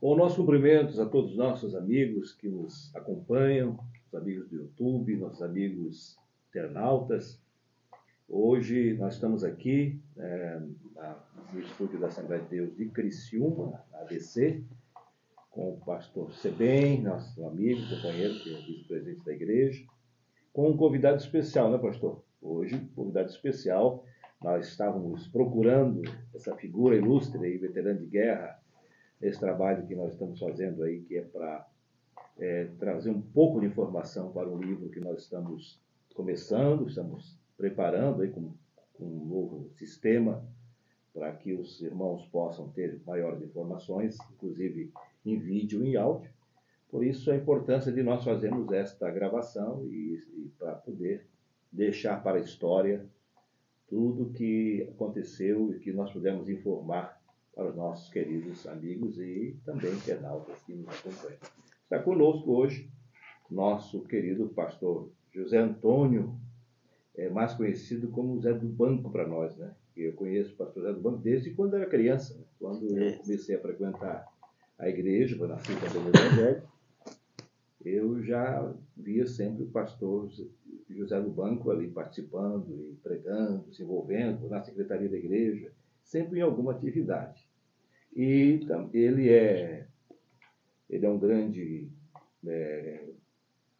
Bom, nossos cumprimentos a todos os nossos amigos que nos acompanham, os amigos do YouTube, nossos amigos internautas. Hoje nós estamos aqui é, no estúdio da Assembleia de Deus de Criciúma, ABC, com o pastor Sebem, nosso amigo, companheiro, que é vice-presidente da igreja, com um convidado especial, né, pastor? Hoje, convidado especial, nós estávamos procurando essa figura ilustre aí, veterano de guerra, esse trabalho que nós estamos fazendo aí, que é para é, trazer um pouco de informação para um livro que nós estamos começando, estamos preparando aí com, com um novo sistema para que os irmãos possam ter maiores informações, inclusive em vídeo e em áudio. Por isso a importância de nós fazermos esta gravação e, e para poder deixar para a história tudo que aconteceu e que nós pudemos informar para os nossos queridos amigos e também internautas que nos acompanham. Está conosco hoje nosso querido pastor José Antônio, é, mais conhecido como Zé do Banco para nós, né? Eu conheço o pastor Zé do Banco desde quando era criança, né? quando eu comecei a frequentar a igreja, quando nasci também no Evangelho, eu já via sempre o pastor José do Banco ali participando e pregando, se envolvendo na secretaria da igreja, sempre em alguma atividade. E ele é, ele é um grande é,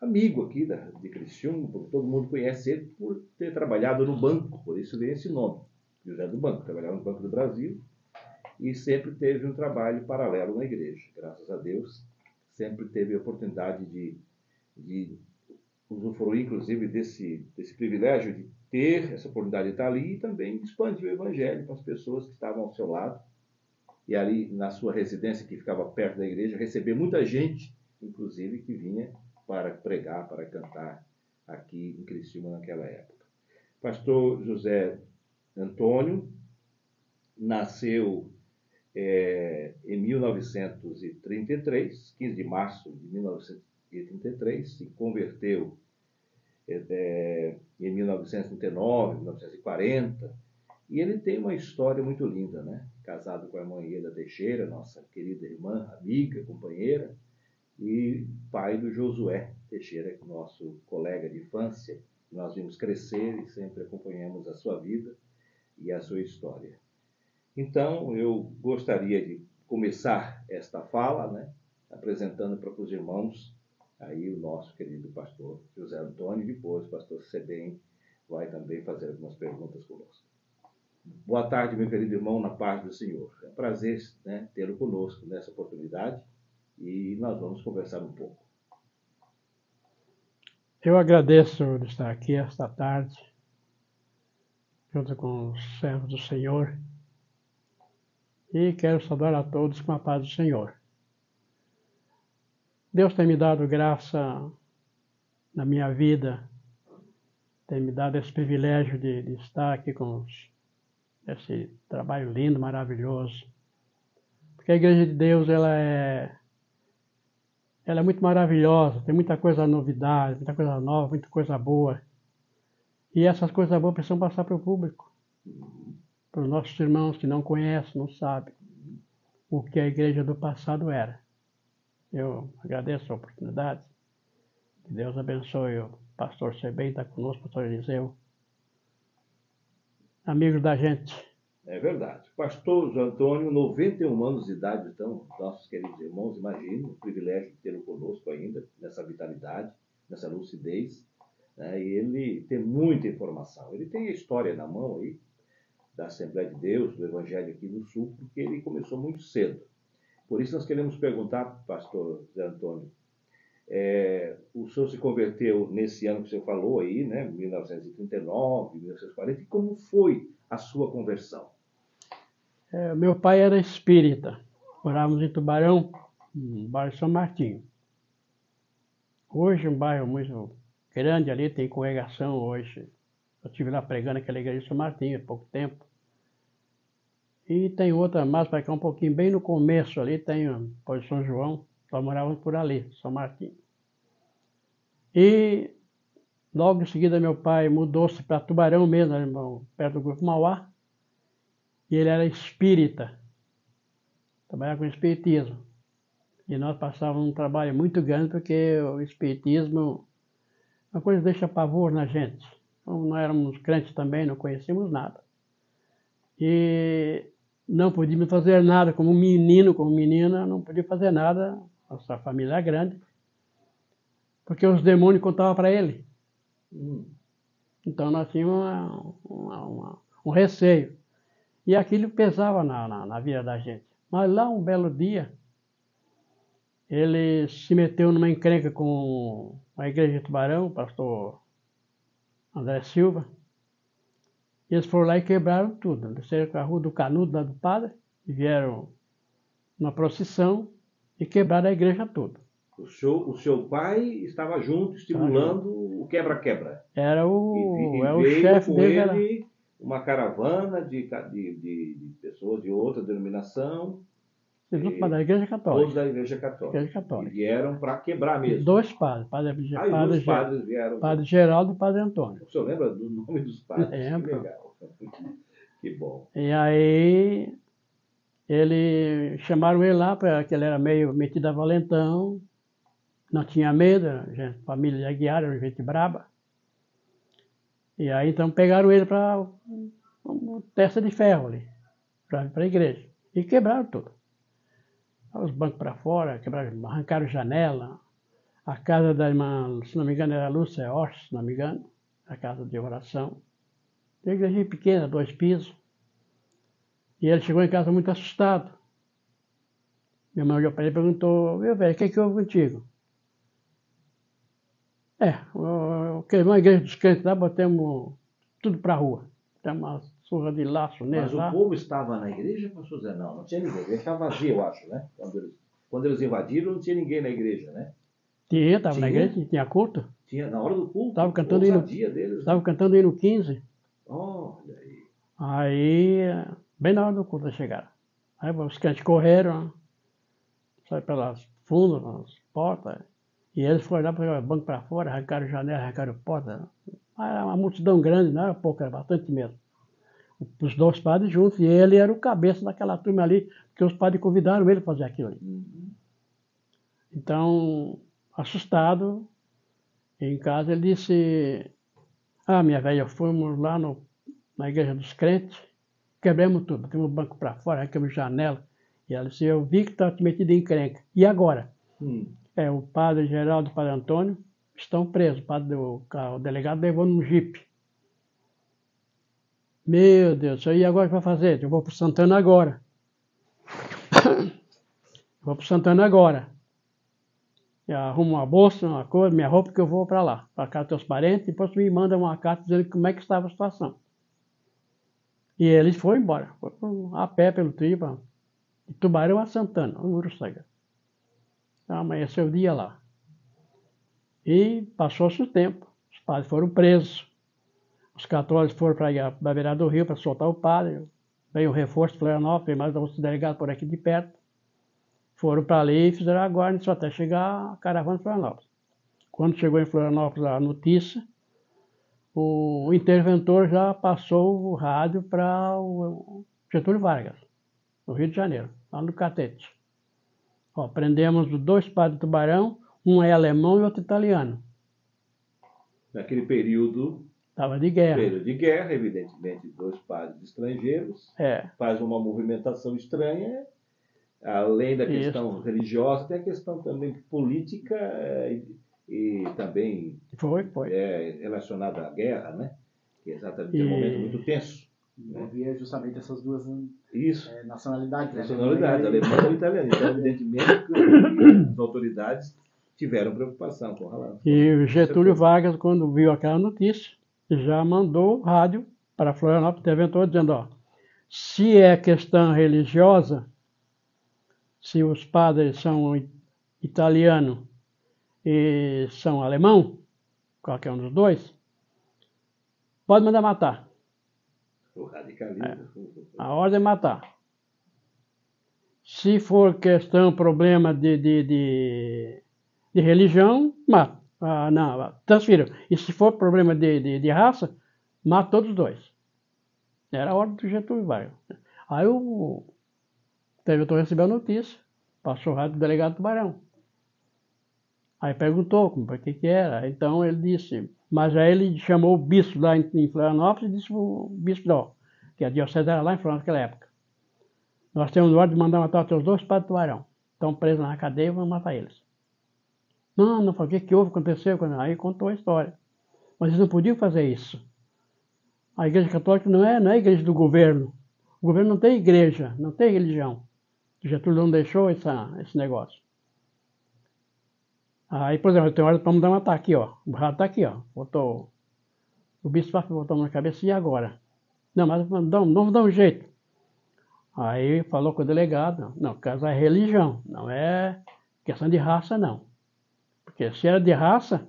amigo aqui da, de Criciúma, todo mundo conhece ele por ter trabalhado no banco, por isso vem esse nome, José do Banco, trabalhava no Banco do Brasil e sempre teve um trabalho paralelo na igreja, graças a Deus, sempre teve a oportunidade de, de usufruir, inclusive, desse, desse privilégio de ter essa oportunidade de estar ali e também expandir o evangelho para as pessoas que estavam ao seu lado. E ali, na sua residência, que ficava perto da igreja, receber muita gente, inclusive, que vinha para pregar, para cantar aqui em Criciúma naquela época. Pastor José Antônio nasceu é, em 1933, 15 de março de 1933, se converteu é, é em 1939, 1940, e ele tem uma história muito linda, né? Casado com a irmã Ieda Teixeira, nossa querida irmã, amiga, companheira, e pai do Josué Teixeira, é nosso colega de infância. Nós vimos crescer e sempre acompanhamos a sua vida e a sua história. Então, eu gostaria de começar esta fala, né, apresentando para os irmãos aí o nosso querido pastor José Antônio, depois o pastor Sebem vai também fazer algumas perguntas conosco. Boa tarde, meu querido irmão, na paz do Senhor. É um prazer né, tê-lo conosco nessa oportunidade e nós vamos conversar um pouco. Eu agradeço de estar aqui esta tarde, junto com os servos do Senhor, e quero saudar a todos com a paz do Senhor. Deus tem me dado graça na minha vida, tem me dado esse privilégio de, de estar aqui com os, esse trabalho lindo, maravilhoso. Porque a Igreja de Deus, ela é ela é muito maravilhosa, tem muita coisa novidade, muita coisa nova, muita coisa boa. E essas coisas boas precisam passar para o público, para os nossos irmãos que não conhecem, não sabem o que a igreja do passado era. Eu agradeço a oportunidade. Que Deus abençoe o pastor Sebem, está conosco, pastor Eliseu. Amigos da gente. É verdade. Pastor Antônio, 91 anos de idade, então, nossos queridos irmãos, imagino o privilégio de tê-lo conosco ainda, nessa vitalidade, nessa lucidez. Né? E ele tem muita informação. Ele tem a história na mão aí, da Assembleia de Deus, do Evangelho aqui no Sul, porque ele começou muito cedo. Por isso nós queremos perguntar, pastor Zé Antônio, é, o senhor se converteu nesse ano que você falou aí, né, 1939, 1940, e como foi a sua conversão? É, meu pai era espírita. Morávamos em Tubarão, no bairro São Martinho. Hoje um bairro muito grande ali, tem congregação hoje. Eu estive lá pregando aquela igreja de São Martinho há pouco tempo. E tem outra mais para cá um pouquinho, bem no começo ali, tem o São João, nós morávamos por ali, São Martinho. E logo em seguida meu pai mudou-se para Tubarão mesmo, perto do Grupo Mauá e ele era espírita, trabalhava com espiritismo. E nós passávamos um trabalho muito grande porque o Espiritismo, uma coisa deixa pavor na gente. Como não éramos crentes também, não conhecíamos nada. E não podíamos fazer nada, como menino, como menina, não podia fazer nada, nossa família é grande, porque os demônios contavam para ele. Então nós tínhamos uma, uma, uma, um receio. E aquilo pesava na, na, na vida da gente. Mas lá um belo dia, ele se meteu numa encrenca com a igreja de Tubarão, o pastor André Silva. E eles foram lá e quebraram tudo. Desceram com a rua do Canudo, lá do padre, e vieram numa procissão e quebraram a igreja toda. O seu, o seu pai estava junto, estimulando o quebra-quebra. Era o, e, e é o chefe dele. Ele era... uma caravana de, de, de, pessoas de outra denominação Junto da Igreja Católica. Todos da Igreja Católica. Igreja Católica. E vieram para quebrar mesmo. Dois padres. Padre, ah, padre, dois padres vieram. Padre Geraldo e Padre Antônio. O senhor lembra do nome dos padres? Lembro. Que legal. Que bom. E aí, ele, chamaram ele lá, porque ele era meio metido a valentão, não tinha medo, gente, família de Aguiar, era gente braba. E aí, então, pegaram ele para uma testa de ferro ali, para a igreja. E quebraram tudo os bancos para fora, quebraram, arrancaram janela. A casa da irmã, se não me engano, era Lúcia Orch, se não me engano, a casa de oração. Uma igreja pequena, dois pisos. E ele chegou em casa muito assustado. Minha mãe olhou para ele e perguntou, meu velho, o que, é que houve contigo? É, queimou a igreja dos crentes lá, botamos tudo para a rua. Temos uma surra de laço nele Mas lá. o povo estava na igreja, pastor Zé? Não, não tinha ninguém. A igreja estava vazia, eu acho, né? Quando eles, quando eles invadiram, não tinha ninguém na igreja, né? Tinha, estava na igreja, tinha culto. Tinha, na hora do culto. Estava cantando hino, deles, estava cantando hino 15. Olha aí. Aí, bem na hora do culto chegaram. Aí os crentes correram, saiu pelas fundas, nas portas, e eles foram lá para o banco para fora, arrancaram janela, arrancaram porta. Era uma multidão grande, não era pouco, era bastante mesmo os dois padres juntos, e ele era o cabeça daquela turma ali, porque os padres convidaram ele para fazer aquilo ali. Uhum. Então, assustado, em casa ele disse, ah, minha velha, fomos lá no, na igreja dos crentes, quebramos tudo, temos o banco para fora, arrancamos janela, e ela disse, eu vi que está te metido em crenca. E agora? Hum. É, o padre Geraldo e o padre Antônio estão presos. O, padre, o, o delegado levou num jipe. Meu Deus, e agora vai fazer? Eu vou para Santana agora. vou para Santana agora. Eu arrumo uma bolsa, uma coisa, minha roupa que eu vou para lá, para casa dos teus parentes, e depois me manda uma carta dizendo como é que estava a situação. E eles foram embora, foram a pé pelo trio, Tubarão a Santana, no Uruçanga. Então, amanheceu o dia lá. E passou-se o tempo, os padres foram presos. Os católicos foram para a beirada do rio para soltar o padre. Veio o reforço de Florianópolis, mais outros delegados por aqui de perto. Foram para ali e fizeram a guarda até chegar a caravana de Florianópolis. Quando chegou em Florianópolis a notícia, o interventor já passou o rádio para o Getúlio Vargas, no Rio de Janeiro, lá no Catete. Ó, prendemos dois padres de Tubarão, um é alemão e outro italiano. Naquele período Estava de guerra. Período de guerra, evidentemente, dois padres estrangeiros. É. Faz uma movimentação estranha. Além da questão Isso. religiosa, tem a questão também política eh, e, também foi, foi. É, relacionada à guerra, né? Que é exatamente e... um momento muito tenso. Envolvia né? justamente essas duas Isso. É, nacionalidades. Né? Nacionalidades, alemão e italiano. Então, evidentemente, as autoridades tiveram preocupação com relação. E o Getúlio Vargas, quando viu aquela notícia, já mandou rádio para Florianópolis, interventor, dizendo, ó, se é questão religiosa, se os padres são italiano e são alemão, qualquer um dos dois, pode mandar matar. O radicalismo. É, a ordem é matar. Se for questão, problema de, de, de, de religião, mata. Ah, não, transfiram. E se for problema de, de, de raça, mata todos os dois. Era a ordem do Getúlio Vargas. Aí o interventor recebeu a notícia, Passou rádio do delegado Tubarão. Aí perguntou como, que que era. Então ele disse, mas aí ele chamou o bispo lá em, em Florianópolis e disse o bispo, não, que a diocese era lá em Florianópolis naquela época. Nós temos ordem de mandar matar os teus dois padres do. Estão presos na cadeia, vamos matar eles. Não, não, o que, que houve, aconteceu? Aí contou a história. Mas eles não podiam fazer isso. A igreja católica não é, não é a igreja do governo. O governo não tem igreja, não tem religião. Getúlio não deixou essa, esse negócio. Aí, por exemplo, tem hora para mudar matar aqui, ó. O rato está aqui, ó. Botou. O bispo botou na cabeça e agora? Não, mas não dá um jeito. Aí falou com o delegado, não, caso é religião, não é questão de raça, não. Porque se era de raça,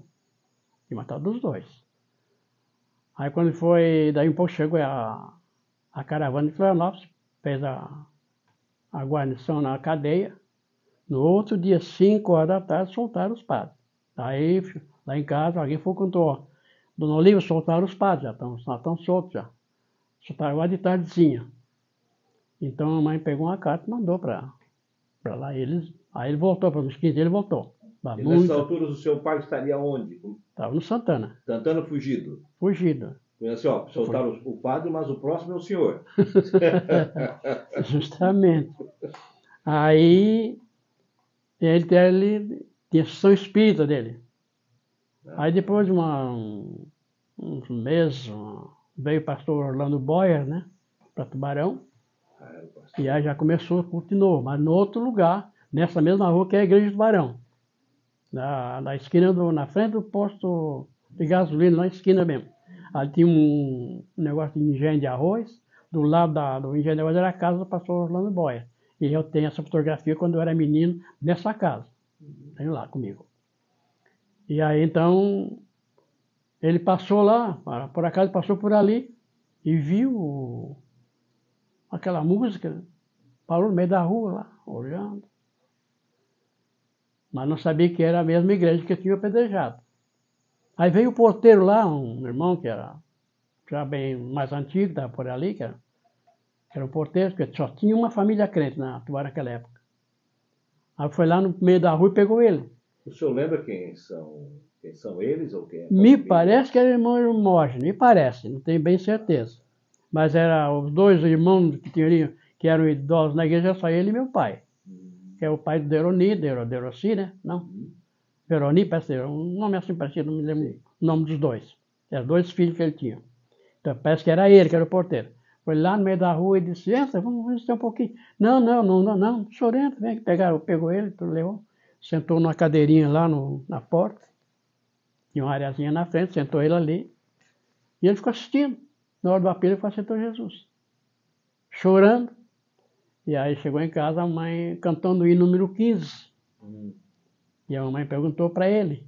ia matar dos dois. Aí quando foi, daí um pouco chegou a, a caravana de Florianópolis, fez a, a guarnição na cadeia. No outro dia, 5 horas da tarde, soltaram os padres. Aí, lá em casa, alguém foi contou, Dona Olivia, soltaram os padres, já estão, já estão soltos já. Soltaram agora de tardezinha. Então a mãe pegou uma carta e mandou para lá. Eles, aí ele voltou, para os 15 ele voltou. E muito... nessas alturas o seu pai estaria onde? Estava no Santana. Santana fugido? Fugido. Assim, ó, soltaram o padre, mas o próximo é o senhor. Justamente. Aí ele, ele tinha a sessão espírita dele. Ah. Aí depois de um, uns meses, veio o pastor Orlando Boyer, né? Para Tubarão. E aí já começou, continuou, mas no outro lugar, nessa mesma rua que é a Igreja do Barão. Na, na esquina do, na frente do posto de gasolina, na esquina mesmo. Ali tinha um, um negócio de engenho de arroz, do lado da, do engenho de arroz era a casa do pastor Orlando Boia. E eu tenho essa fotografia quando eu era menino nessa casa. Tenho lá comigo. E aí então ele passou lá, por acaso passou por ali e viu aquela música, parou no meio da rua lá, olhando. Mas não sabia que era a mesma igreja que eu tinha apedrejado. Aí veio o porteiro lá, um irmão que era já bem mais antigo, estava por ali, que era, era um porteiro, porque só tinha uma família crente na Tubarão naquela época. Aí foi lá no meio da rua e pegou ele. O senhor lembra quem são, quem são eles ou quem? É me parece que era irmão Hermógenes, me parece, não tenho bem certeza mas era os dois irmãos que tinham que eram idosos na igreja, só ele e meu pai. Que é o pai do Deroni, Deroci, né? Não. Veroni, parece um nome assim parecido, não me lembro o nome dos dois. Eram dois filhos que ele tinha. Então parece que era ele, que era o porteiro. Foi lá no meio da rua e disse, entra, vamos ver um pouquinho. Não, não, não, não, não, o senhor entra, vem, pegaram, pegou ele, levou, sentou numa cadeirinha lá no, na porta, tinha uma areazinha na frente, sentou ele ali, e ele ficou assistindo na hora do apelo ele aceitou Jesus. Chorando. E aí chegou em casa a mãe cantando o hino número 15. Hum. E a mamãe perguntou para ele: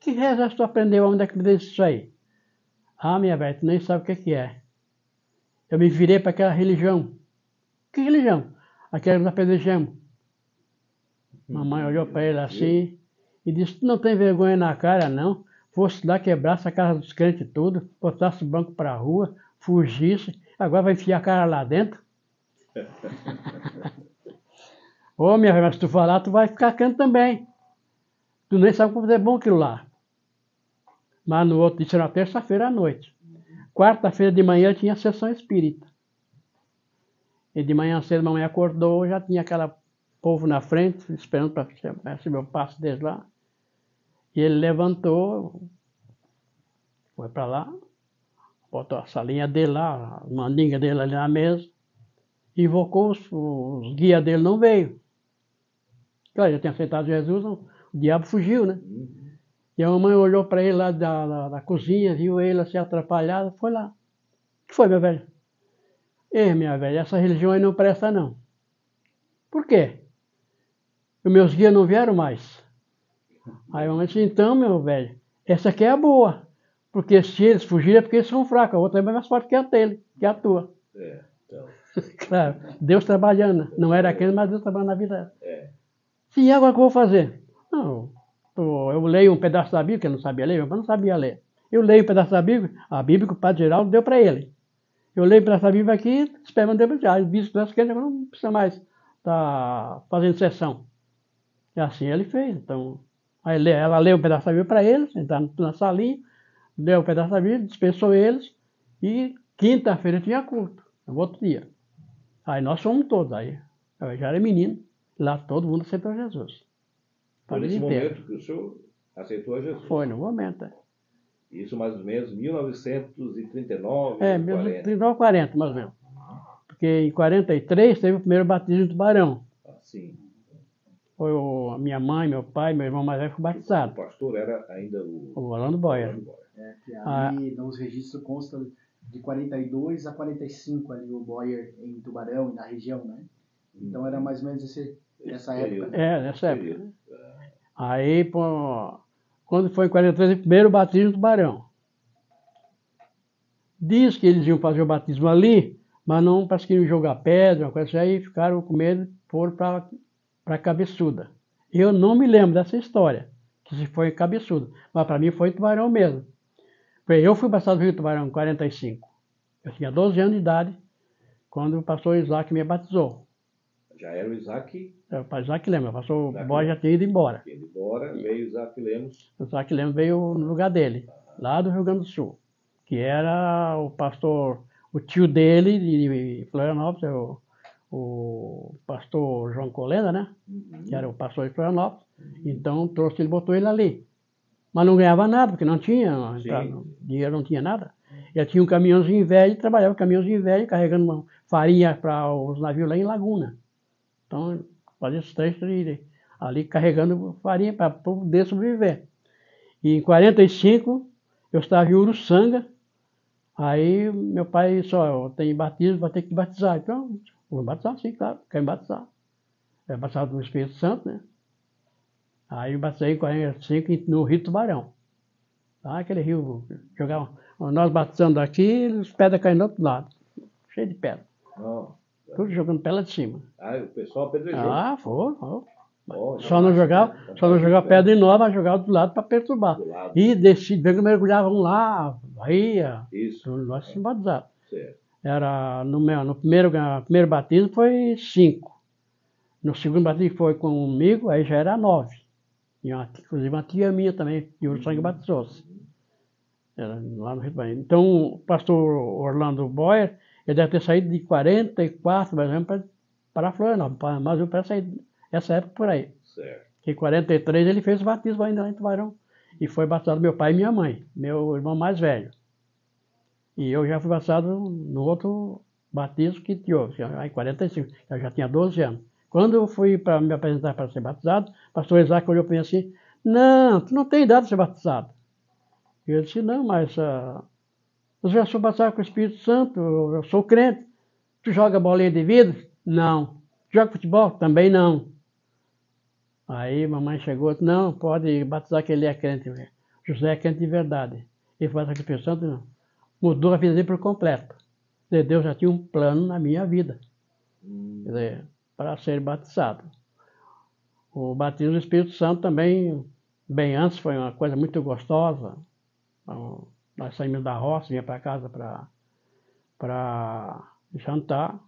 Que reza tu aprendeu? Onde é que me disse isso aí? Ah, minha velha, tu nem sabe o que, que é. Eu me virei para aquela religião. Que religião? Aquela que nós apedrejamos. Mamãe olhou para ele assim e disse: Tu não tem vergonha na cara, não? fosse lá, quebrasse a casa dos crentes tudo, botasse o banco para a rua, fugisse, agora vai enfiar a cara lá dentro. Ô oh, minha mas se tu falar, tu vai ficar crente também. Tu nem sabe como é bom aquilo lá. Mas no outro, isso era terça-feira à noite. Quarta-feira de manhã tinha sessão espírita. E de manhã cedo, mamãe acordou, já tinha aquela povo na frente, esperando para receber o passo deles lá. E ele levantou, foi para lá, botou a salinha dele lá, a mandinga dele ali na mesa, invocou os, os guias dele, não veio. Claro, já tinha aceitado Jesus, o diabo fugiu, né? E a mamãe olhou para ele lá da, da, da, cozinha, viu ele assim atrapalhado, foi lá. O que foi, meu velho? Ei, minha velha, essa religião aí não presta não. Por quê? Os meus guias não vieram mais. Aí a mamãe disse, então, meu velho, essa aqui é a boa. Porque se eles fugirem é porque eles são fracos. A outra é mais forte que a dele, que a tua. É, então. claro, Deus trabalhando. Não era aquele, mas Deus trabalhando na vida. É. Sim, agora o que eu vou fazer? Não, eu leio um pedaço da Bíblia, que eu não sabia ler, mas não sabia ler. Eu leio um pedaço da Bíblia, a Bíblia que o Padre Geraldo deu para ele. Eu leio um pedaço da Bíblia aqui, esperando Deus, já, visto das coisas, não precisa mais tá fazendo sessão. E assim ele fez. Então, aí ele- ela leu um pedaço da Bíblia para eles, entraram na salinha, leu um pedaço da Bíblia, dispensou eles, e quinta-feira tinha culto, no outro dia. Aí nós fomos todos, aí eu já era menino, lá todo mundo aceitou Jesus. Foi nesse momento que o senhor aceitou a Jesus. Foi no momento. é. Isso mais ou menos 1939, É, mesmo 40. 39, 40, mais ou menos. Porque em 43 teve o primeiro batismo em Tubarão. Assim, Foi o- a minha mãe, meu pai, meu irmão mais velho foi o batizado. pastor era ainda o... O Orlando Boyer. Orlando Boyer. É, que Ah. nos registros consta de 42 a 45 ali o Boyer em Tubarão e na região, né? Então era mais ou menos esse, essa época. É, nessa época. Aí, pô, quando foi em 43, o primeiro batismo em Tubarão. Diz que eles iam fazer o batismo ali, mas não parece que iam jogar pedra, uma coisa assim, aí ficaram com medo foram para Cabeçuda. Eu não me lembro dessa história, que se foi Cabeçuda, mas para mim foi Tubarão mesmo. Eu fui batizado no Rio Tubarão em 45. Eu tinha 12 anos de idade quando o pastor Isaac me batizou. Já era o Isaac, É, O Isaac lembra, o pastor Isaac Boy já tinha ido embora. ele embora, veio Isaac Lemos. O Isaac Lemos veio no lugar dele, lá do Rio Grande do Sul, que era o pastor, o tio dele de Florianópolis, é o, o pastor João Colenda, né? Que era o pastor de Florianópolis. Então trouxe ele, botou ele ali. Mas não ganhava nada, porque não tinha entrada, dinheiro, não tinha nada. Ele tinha um caminhãozinho velho, trabalhava com caminhãozinho velho, carregando farinha para os navios lá em Laguna. Então, fazia três trilhos ali carregando farinha para poder sobreviver. E em 45, eu estava em Uruçanga, aí meu pai disse, ó, tenho batismo, vou ter que batizar. Então, vou batizar sim, claro, quero me batizar. É batizado no Espírito Santo, né? Aí eu batizei em 45 em- no Rio Tubarão. Lá aquele rio, jogava, nós batizando aqui, os pedras caindo do outro lado, cheio de pedra. Não. Tudo jogando pedra de cima. Ah, o pessoal apedrejou. Ah, foi, foi. Só não jogava, só não jogava pedra em nós, mas jogava do lado para perturbar. Do lado. E desci, vendo que mergulhavam lá, ia. Isso, Nós se certo. Era no, meu, no primeiro, no primeiro batismo foi cinco. No segundo batismo foi comigo, aí já era nove. E uma, inclusive uma tia minha também, de Uruçanga, batizou-se. Era lá no Rio de Janeiro. Então, o pastor Orlando Boyer, ele deve ter saído de 44, mais ou menos, para- para Florianópolis, para- mas eu para sair essa época por aí. Certo. Em 43 ele fez o batismo ainda lá em Tubarão. E foi batizado meu pai e minha mãe, meu irmão mais velho. E eu já fui batizado no outro batismo que houve, em 45. Eu já tinha 12 anos. Quando eu fui para me apresentar para ser batizado, o pastor Isaac olhou para mim assim: Não, tu não tem idade de ser batizado. E eu disse: Não, mas ah, eu já sou batizado com o Espírito Santo, eu sou crente. Tu joga bolinha de vidro? Não. Joga futebol? Também não. Aí mamãe chegou não, pode batizar que ele é crente. José é crente de verdade. Ele Espírito Santo, não. mudou a vida dele por completo. Deus já tinha um plano na minha vida, para ser batizado. O batismo do Espírito Santo também, bem antes, foi uma coisa muito gostosa. Então, Nós saímos da roça, vinha para casa para jantar.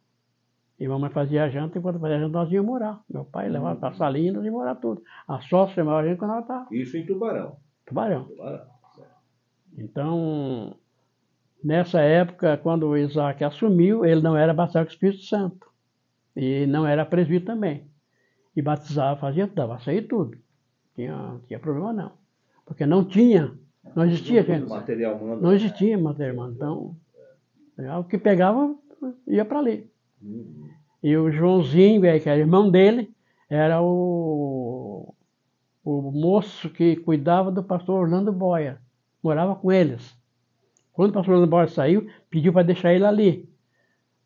E mamãe fazia a janta, e quando fazia a janta nós íamos morar. Meu pai levava para a salinha e morar tudo. A sócia chamava a gente quando ela estava Isso em Tubarão. tubarão. Tubarão. Então, nessa época, quando o Isaac assumiu, ele não era batizado com o Espírito Santo. E não era presbítero também. E batizava, fazia, dava sair tudo. Tinha, não tinha problema não. Porque não tinha, não existia, gente. Material humano. Não existia matéria humana. Então, é, o que pegava, ia para ali. Hum, E o Joãozinho, eh, que era irmão dele, era o, o moço que cuidava do pastor Orlando Boia. Morava com eles. Quando o pastor Orlando Boia saiu, pediu para deixar ele ali.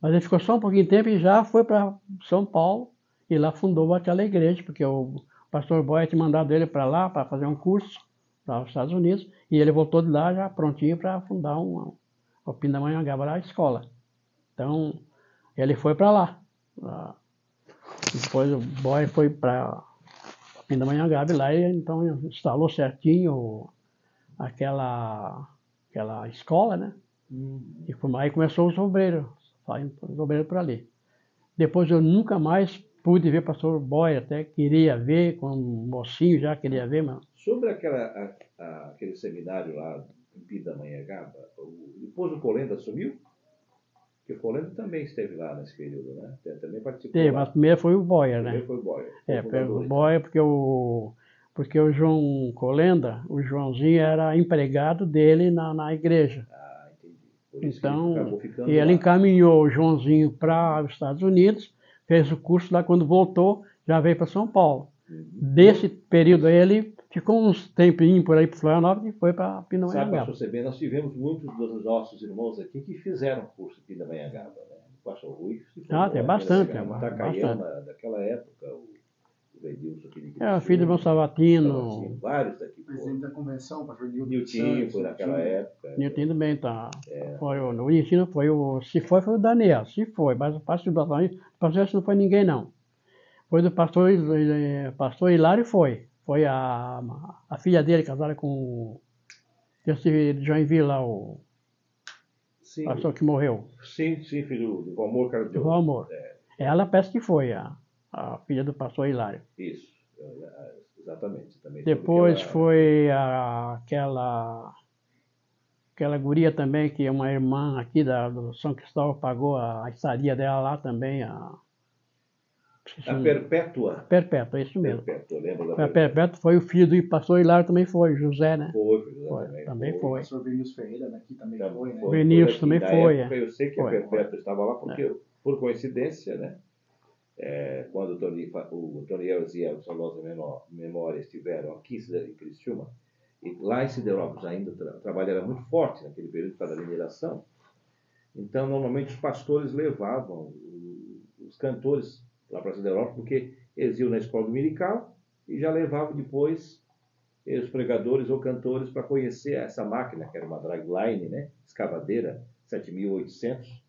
Mas ele ficou só um pouquinho de tempo e já foi para São Paulo e lá fundou aquela igreja, porque o pastor Boia tinha mandado ele para lá para fazer um curso para os Estados Unidos e ele voltou de lá já prontinho para fundar uma, o Pindamonhangaba, lá a escola. Então, ele foi para lá. lá. Depois o boy foi para Pindamonhangaba lá e então instalou certinho aquela, aquela escola, né? hum, E aí começou os obreiros, saindo os obreiros por ali. Depois eu nunca mais pude ver o pastor Boy, até queria ver, com um mocinho já queria ver, mas Sobre aquela, a- a- aquele seminário lá em Pindamonhangaba, o- depois o Colenda assumiu? Porque o Colenda também esteve lá nesse período, né? Também participou. teve, lá. mas primeiro foi o Boyer, né? Primeiro foi o Boyer. É, o fundador, Boyer, porque o, porque o João Colenda, o Joãozinho era empregado dele na, na igreja. Ah, entendi. Por Então, e ele lá. encaminhou o Joãozinho para os Estados Unidos, fez o curso lá, quando voltou, já veio para São Paulo. Uhum. Desse período aí, ele ficou uns tempinhos por aí para Florianópolis e foi para Sabe, Pindamonhangaba. pastor CB, nós tivemos muitos dos nossos irmãos aqui que fizeram curso em Pindamonhangaba, né? O pastor Rui Ah, tem bastante, na é, Itacaiana, daquela época, o Edilson aqui de É, o filho do Sabatino, assim, vários daqui O presidente da convenção, pastor Nilton foi naquela época. Nilton também tá. É. Foi o, no ensino foi o. Se foi, foi o Daniel. Se foi, mas o pastor do pastor não foi ninguém, não. Foi do pastor, eh, pastor Hilário foi. Foi a, a filha dele casada com esse de Joinville lá, o Sim, pastor que morreu, sim, sim, filho do Valmor Carlos de o amor. É, Ela parece que foi a, a filha do pastor Hilário. isso, é, exatamente. Também Depois aquela- foi a- aquela aquela guria também, que é uma irmã aqui da, do São Cristóvão, pagou a, a estadia dela lá também, a, o A. Perpétua. Perpétua, é isso mesmo. Perpétua, lembra da A Perpétua foi o filho do pastor Hilário, também foi, José, né? Foi, foi, Foi, também, também O foi. pastor Vinícius Ferreira daqui também Também foi, né? foi. Também foi, época, Eu sei que Foi, a Perpétua estava lá porque, por coincidência, né? É, quando o Tony, o e a saudosa menor- memória estiveram aqui em Criciúma, e lá em Siderópolis ainda o tra- trabalho era muito forte naquele período para a mineração, então normalmente os pastores levavam os cantores lá para Siderópolis porque eles iam na escola dominical e já levavam depois eh, os pregadores ou cantores para conhecer essa máquina, que era uma dragline, né? escavadeira 7800,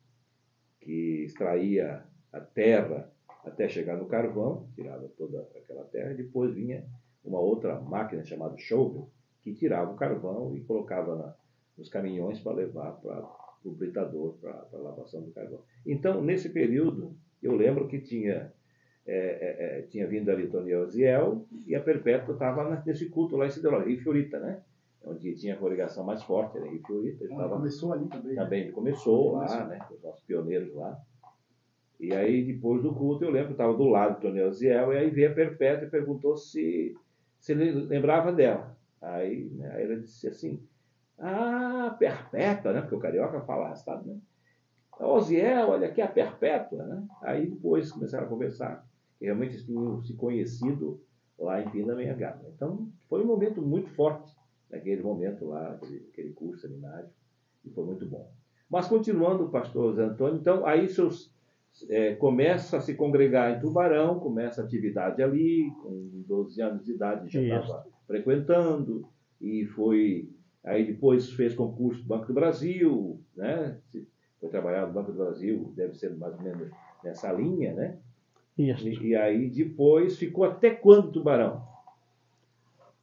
que extraía a terra até chegar no carvão, tirava toda aquela terra, e depois vinha uma outra máquina chamada shovel, que tirava o carvão e colocava na- nos caminhões para levar para o britador, para a lavação do carvão. Então, nesse período, eu lembro que tinha, é, é, é, tinha vindo ali Tony Oziel e a Perpétua estava nesse culto lá em Siderópolis, Rio Fiorita, né? Onde tinha a coligação mais forte, Rio Fiorita. ele Ah, estava começou ali também. né? também começou lá, Começou. né? Os nossos pioneiros lá. E aí, depois do culto, eu lembro que estava do lado do Tonel Ziel, e aí veio a Perpétua e perguntou se, se ele lembrava dela. Aí, né, aí ela disse assim, ah, Perpétua, né? Porque o carioca fala arrastado, né? Ô Ziel, olha aqui a Perpétua, né? Aí depois começaram a conversar, que realmente eles tinham se conhecido lá em Pindamonhangaba. Então, foi um momento muito forte, naquele momento lá, aquele, aquele curso, seminário, e foi muito bom. Mas continuando, pastor Antônio, então aí seus é, começa a se congregar em Tubarão, começa a atividade ali, com 12 anos de idade já estava frequentando, e foi, aí depois fez concurso do Banco do Brasil, né? Foi trabalhar no Banco do Brasil, deve ser mais ou menos nessa linha, né? Isso. E, e aí depois ficou até quando Tubarão?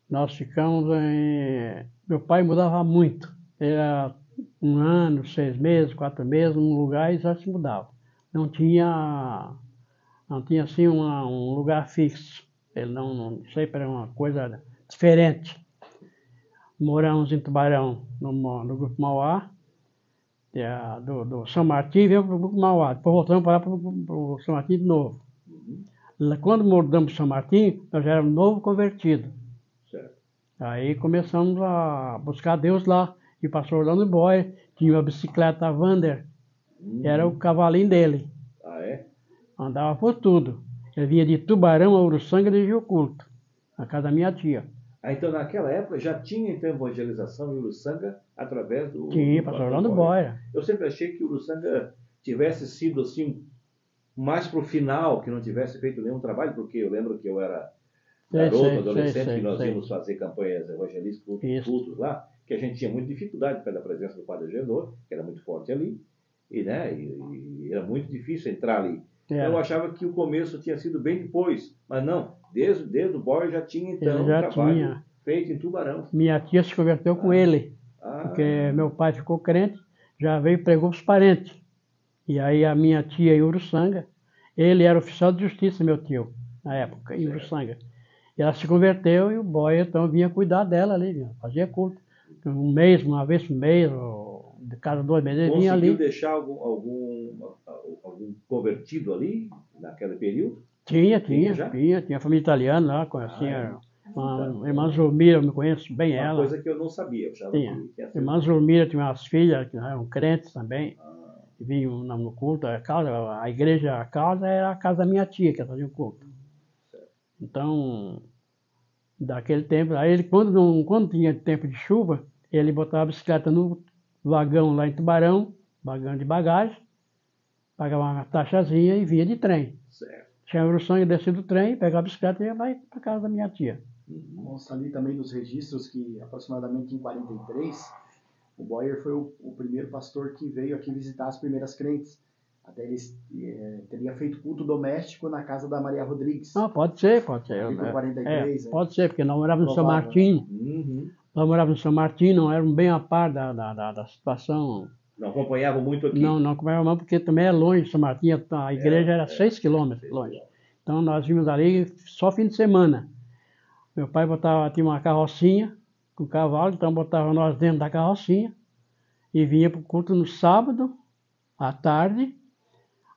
Nós ficamos em. Meu pai mudava muito. Era um ano, seis meses, quatro meses, num lugar e já se mudava. Não tinha, não tinha assim uma- um lugar fixo. Ele não, não sempre era uma coisa diferente. Moramos em Tubarão, no, no Grupo Mauá, a- do, do São Martim, veio para o Grupo Mauá. Depois voltamos para o São Martim de novo. Quando mudamos para São Martim, nós já éramos novo convertido. Certo. Aí começamos a buscar Deus lá. E o pastor Orlando Boy tinha uma bicicleta Wander, Hum, era o cavalinho dele. Ah, é? Andava por tudo. Ele vinha de Tubarão de Rio Culto, na casa da minha tia. Ah, então naquela época já tinha então evangelização em Uruçanga através do. Tinha, pastor Orlando. Boy. Eu sempre achei que o Uruçanga tivesse sido assim, mais pro final, que não tivesse feito nenhum trabalho, porque eu lembro que eu era garoto, sei, adolescente, sei, que nós íamos fazer campanhas evangelísticas, cultos lá, que a gente tinha muita dificuldade pela presença do Padre Genor, que era muito forte ali, e, né, e, e era muito difícil entrar ali. Era. Eu achava que o começo tinha sido bem depois, mas não, desde, desde o Boy já tinha então já trabalho tinha. feito em Tubarão. Minha tia se converteu com Ah. ele, Ah, porque meu pai ficou crente, já veio e pregou os parentes. E aí a minha tia em Uruçanga, Ele era oficial de justiça, meu tio, na época, em Uruçanga. E ela se converteu e o boy então vinha cuidar dela ali, fazia culto. Um mês, uma vez por mês, meses, ele vinha ali. Conseguiu deixar algum, algum, algum convertido ali, naquele período? Tinha, tinha, tinha, tinha, tinha família italiana lá, conhecia. Ah, uma irmã Zulmira, eu me conheço bem Uma ela. coisa que eu não sabia. Eu já Tinha. essa- Irmã Zulmira tinha umas filhas que eram crentes também, que vinham no no culto. A, casa, a igreja, a casa era a casa da minha tia, que fazia o culto. Então, daquele tempo, aí ele, quando, não, quando tinha tempo de chuva, ele botava a bicicleta no vagão lá em Tubarão, vagão de bagagem, pagava uma taxazinha e vinha de trem. Certo. Tinha o sonho de descer do trem, pegava a bicicleta e ia para casa da minha tia. Consta ali também dos registros que aproximadamente em 43 o Boyer foi o, o primeiro pastor que veio aqui visitar as primeiras crentes. Até ele eh, teria feito culto doméstico na casa da Maria Rodrigues. Não, pode ser, pode ser. Ali por É, 43, é, né? pode ser, porque nós morávamos no São Provável. Martinho. Uhum. Nós morávamos no São Martinho, não éramos bem a par da, da, da, da situação. Não acompanhava muito aqui. Não, não comemos não, porque também é longe, São Martinho, a igreja era é. 6 quilômetros longe. Então nós vimos ali só fim de semana. Meu pai botava, tinha uma carrocinha com cavalo, então botava nós dentro da carrocinha e vinha para o culto no sábado, à tarde.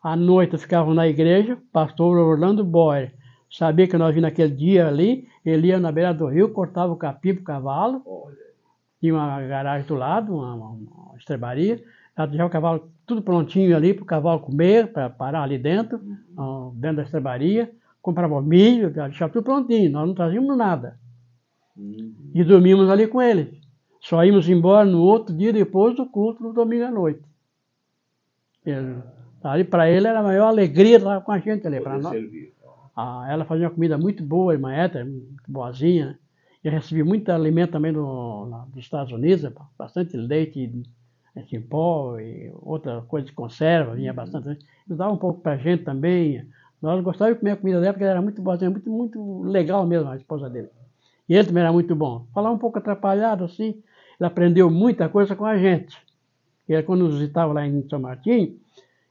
À noite ficavam na igreja, pastor Orlando Boyer. Sabia que nós vimos naquele dia ali, ele ia na beira do rio, cortava o capim para o cavalo, Olha, tinha uma garagem do lado, uma, uma, estrebaria, já deixava o cavalo tudo prontinho ali para o cavalo comer, para parar ali dentro, ó, dentro da estrebaria, comprava milho, deixava tudo prontinho, nós não trazíamos nada. uhum. E dormíamos ali com ele. Só íamos embora no outro dia depois do culto, no domingo à noite. Ele, ali para ele era a maior alegria estar com a gente ali. Para nós, servir. Ah, ela fazia uma comida muito boa, irmã Éter, muito boazinha. né? E recebia muito alimento também do, lá dos Estados Unidos, bastante leite em pó e outra coisa de conserva, vinha bastante. Eles davam um pouco para a gente também. Nós gostávamos de comer a comida dela, porque ela era muito boazinha, muito, muito legal mesmo, a esposa dele. E ele também era muito bom. Falava um pouco atrapalhado assim, ele aprendeu muita coisa com a gente. Ele, quando nos visitava lá em São Martim,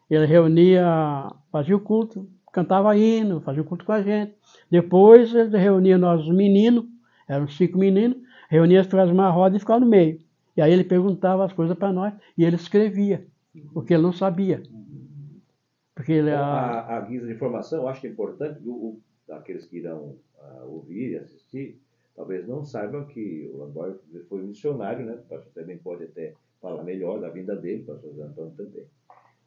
ele reunia, fazia o culto, cantava hino, fazia culto com a gente. Depois ele reunia nós os meninos, eram cinco meninos, reunia, fazia uma roda e ficava no meio. E aí ele perguntava as coisas para nós e ele escrevia, porque ele não sabia. Porque ele, Então, a, a, guisa de informação, eu acho que é importante, o, o, aqueles que irão ah, ouvir e assistir, talvez não saibam que o Lamboy foi missionário, né? O pastor também pode até falar melhor da vinda dele, o pastor Antônio também.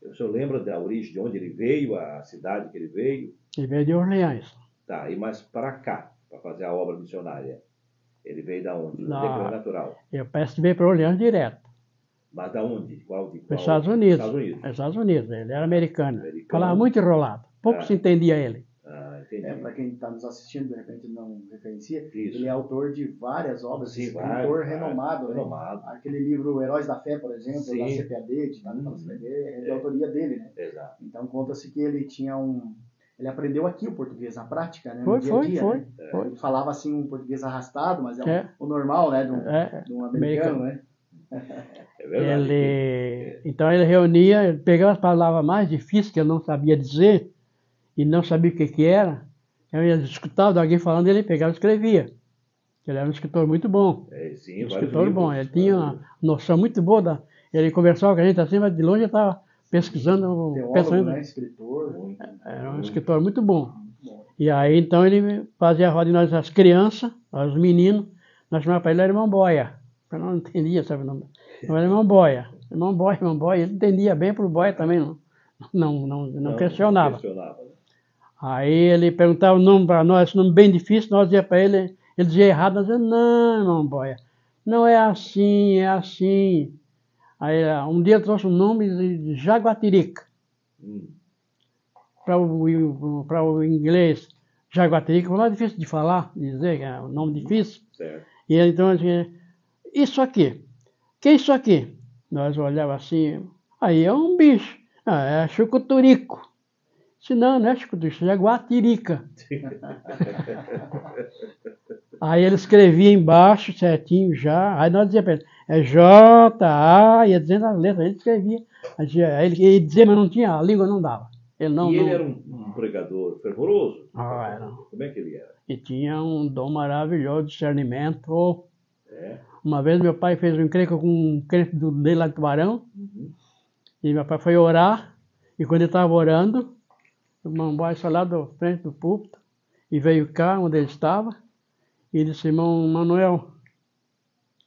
O senhor lembra da origem de onde ele veio, a cidade que ele veio? ele veio de Orleans. Tá, e mais para cá, para fazer a obra missionária. Ele veio da onde? Da- decreto natural. Eu peço que veio para Orleans direto. Mas da onde? Qual, de Para qual? os Estados Unidos. Estados Unidos. Estados Unidos, ele era americano. Americano. Falava muito enrolado. Pouco Ah. se entendia ele. Entendi. É, para quem está nos assistindo, de repente não referencia, Isso. ele é autor de várias obras, Sim, escritor vários, renomado. né? renomado. Aquele livro Heróis da Fé, por exemplo, Sim. da CPAD, pela Uhum. CPAD, é de É. autoria dele, né? Exato. Então conta-se que ele tinha um. Ele aprendeu aqui o português na prática, né? No Foi, dia foi, a dia, foi, né? foi. Ele falava assim um português arrastado, mas é, um- É. o normal, né? De um, É, de um americano, né? É verdade. ele, então ele reunia, ele pegava as palavras mais difíceis que ele não sabia dizer e não sabia o que, que era. Ele escutava de alguém falando, ele pegava e escrevia. Ele era um escritor muito bom. É, sim, Um escritor livros, bom. Ele tinha uma noção muito boa. Da, ele conversava com a gente assim, mas de longe estava pesquisando, Teólogo, pensando. né? Escritor. Muito. Era um escritor muito bom. E aí então ele fazia a roda de nós, as crianças, os meninos, nós chamávamos para ele era irmão Boia. Eu não entendia, sabe o nome? Não era irmão Boia. Irmão Boia, irmão Boia, ele entendia bem para o Boia também, não, não, não, não, questionava. questionava, né? Aí ele perguntava o nome para nós, esse nome bem difícil, nós dizia para ele, ele dizia errado, nós dizia, não, irmão Boia, não é assim, é assim. Aí um dia trouxe o nome de Jaguatirica Hum, para o, o inglês Jaguatirica, foi mais difícil de falar, dizer, que é um nome difícil. certo. E ele então dizia, isso aqui, que é isso aqui? Nós olhava assim, aí é um bicho, ah, é chucuturico. Se não, não é chucuturico, isso é jaguatirica. Aí ele escrevia embaixo certinho já, aí nós dizíamos é J, A, ia dizendo as letras, ele escrevia. Aí ele, ele dizia, mas não tinha, a língua não dava. Ele não, e ele não- era um, um pregador fervoroso? Ah, era. Como é que ele era? E tinha um dom maravilhoso de discernimento. É? Uma vez meu pai fez um encrenca com um crente do- dele lá de Tubarão. Uhum. E meu pai foi orar. E quando ele estava orando, o irmão Boy saiu lá da frente do púlpito. E veio cá, onde ele estava. E disse, irmão Manuel,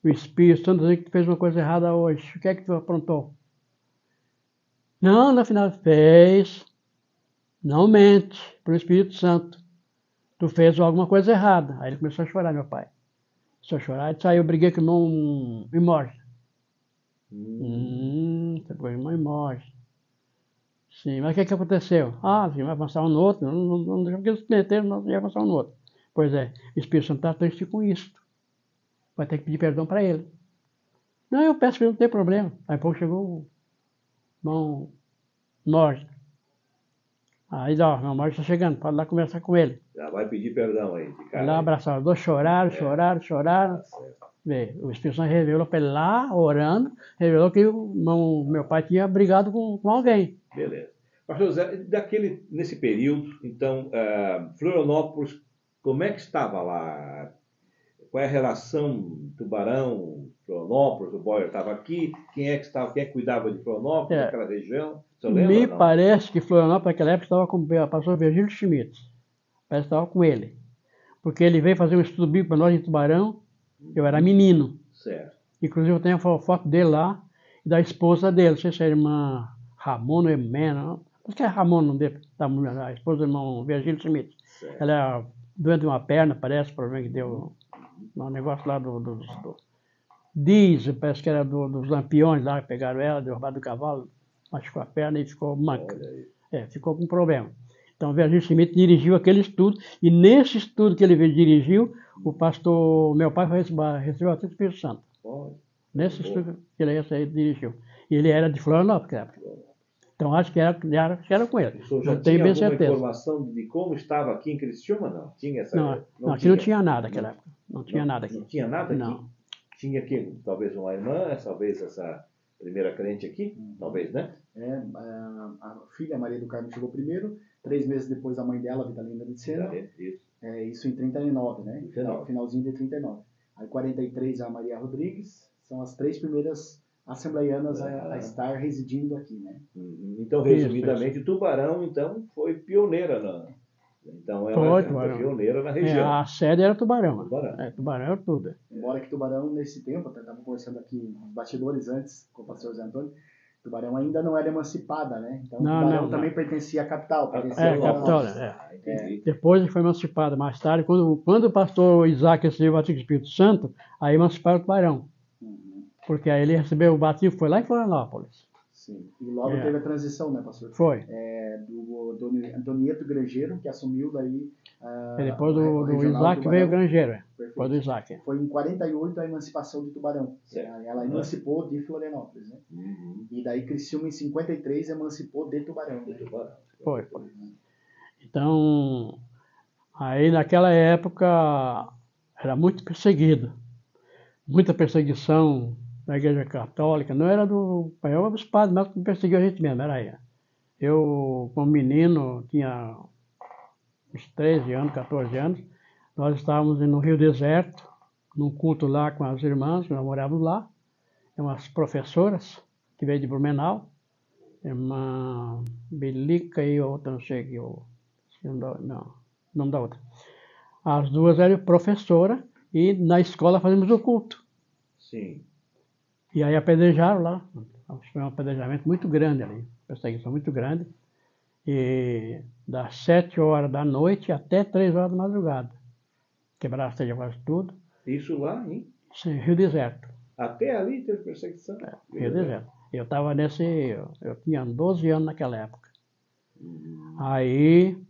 o Espírito Santo dizendo que tu fez uma coisa errada hoje. O que é que tu aprontou? Não, na final fez. Não mente para o Espírito Santo. Tu fez alguma coisa errada. Aí ele começou a chorar, meu pai. Começou a chorar. Ele saiu, eu briguei com o irmão Imorge. Hum. Hum, você o irmão Imorge. Sim, mas o que, que aconteceu? Ah, vai avançar um no outro. Não, não, não deixa porque eles meteram, não ia avançar um no outro. Pois é, o Espírito Santo está triste com isso. Vai ter que pedir perdão para ele. Não, eu peço que não tem problema. Aí pouco chegou o irmão Morge. Aí, ó, o irmão Morge está chegando, pode lá conversar com ele. Já vai pedir perdão aí, de cara. lá abraçar os dois, choraram, choraram, choraram. Tá o Espírito Santo revelou para ele lá, orando, revelou que irmão- meu pai tinha brigado com, com alguém. Beleza. Pastor José, daquele, nesse período, então, ah, Florianópolis, como é que estava lá? Qual é a relação Tubarão, Florianópolis, o Boyer estava aqui? Quem é que estava, quem é que cuidava de Florianópolis, É. daquela região? Você lembra? Me parece que Florianópolis naquela época estava com o pastor Virgílio Schmidt. Parece que estava com ele. Porque ele veio fazer um estudo bíblico para nós em Tubarão, eu era menino. Certo. Inclusive eu tenho a fo- foto dele lá e da esposa dele, não sei se é a irmã Ramona ou Emena, acho que é Ramona, não dele, da mulher, a esposa do irmão Virgílio Schmidt. certo. Ela é doente de uma perna, parece, problema que deu um negócio lá do, do, do- Diz, parece que era do- dos lampiões lá, pegaram ela, derrubaram do cavalo, machucou a perna e ficou manca. É, ficou com problema. Então, o Virgílio Schmidt dirigiu aquele estudo, e nesse estudo que ele dirigiu, o pastor, meu pai recebeu, recebeu o Espírito Santo. Nesse estudo que ele rece- dirigiu. E ele era de Florianópolis, naquela época. Então, acho que era, era, era com ele. O senhor já Não tenho tinha bem certeza. informação de como estava aqui em Criciúma, não? Tinha essa... Não, não, aqui não tinha nada naquela época. Não tinha nada aqui. Não tinha nada aqui? Não. Tinha aqui, talvez uma irmã, talvez essa primeira crente aqui, Hum. talvez, né? É, a, a filha Maria do Carmo chegou primeiro, três meses depois a mãe dela, Vitalina de Sena, Isso. é, isso em 39, né? 39. Final- Finalzinho de 39. Aí 43 a Maria Rodrigues, são as três primeiras assembleianas a, a estar residindo aqui, né? Uhum. Então, resumidamente, Tubarão, então, foi pioneira na... Então, ela Foi, foi Tubarão. pioneira na É, região. a sede era Tubarão. Tubarão. É, Tubarão era tudo. Embora que Tubarão, nesse tempo, até estava conversando aqui nos bastidores antes com o pastor Zé Antônio, Tubarão ainda não era emancipada, né? Então Não, Tubarão não, também não. pertencia à capital. pertencia É, a capital, Florianópolis. é. Ah. Depois ele foi emancipado mais tarde, quando, quando o pastor Isaac recebeu o Espírito Santo, aí emanciparam o Tubarão. Porque aí ele recebeu o batismo, foi lá em Florianópolis. sim. E logo É. teve a transição, né, pastor? Foi. É, do Antonieto Grangeiro, que assumiu daí. ah, E depois do, do Isaac Tubarão. veio o Grangeiro. é. Perfeito. Depois do Isaac. é. Foi em 48 a emancipação de Tubarão. Certo. Ela- Ela emancipou de Florianópolis, né? Uhum. E daí Criciúma em 53 emancipou de Tubarão. De Né? Tubarão. Foi, foi. Então, aí naquela época era muito perseguido. Muita perseguição da igreja católica. Não era do era o bispado, mas que a gente mesmo, era aí. Eu, como menino, tinha uns 13 anos, 14 anos, nós estávamos no Rio Deserto, num culto lá com as irmãs, nós morávamos lá, umas professoras que veio de Blumenau, irmã Belica e outra, não sei que o não, nome da outra. As duas eram professora e na escola fazíamos o culto. Sim. E aí apedrejaram lá. Foi um apedrejamento muito grande ali, perseguição muito grande. E das sete horas da noite até três horas da madrugada. Quebraram a telha quase tudo. Isso lá, hein? Em Rio Deserto. Até ali teve perseguição. Rio Deserto. Eu estava nesse. Eu, eu tinha 12 anos naquela época. Aí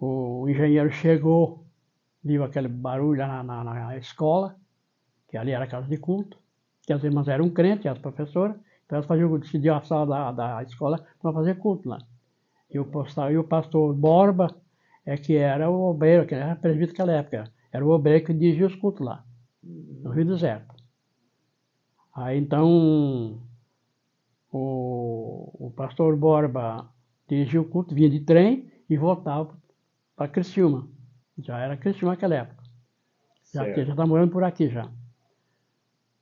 o engenheiro chegou, viu aquele barulho lá na, na- na escola, que ali era a casa de culto, que as irmãs eram crentes, as professoras, então elas faziam, decidiam a sala da, da escola para fazer culto lá. E o, pastor, e o pastor Borba é que era o obreiro, que era presbítero naquela época, era o obreiro que dirigia os cultos lá, no Rio Deserto. Aí então o, o pastor Borba dirigiu o culto, vinha de trem, e voltava para Criciúma. Já era Criciúma naquela época. Já já está morando por aqui já.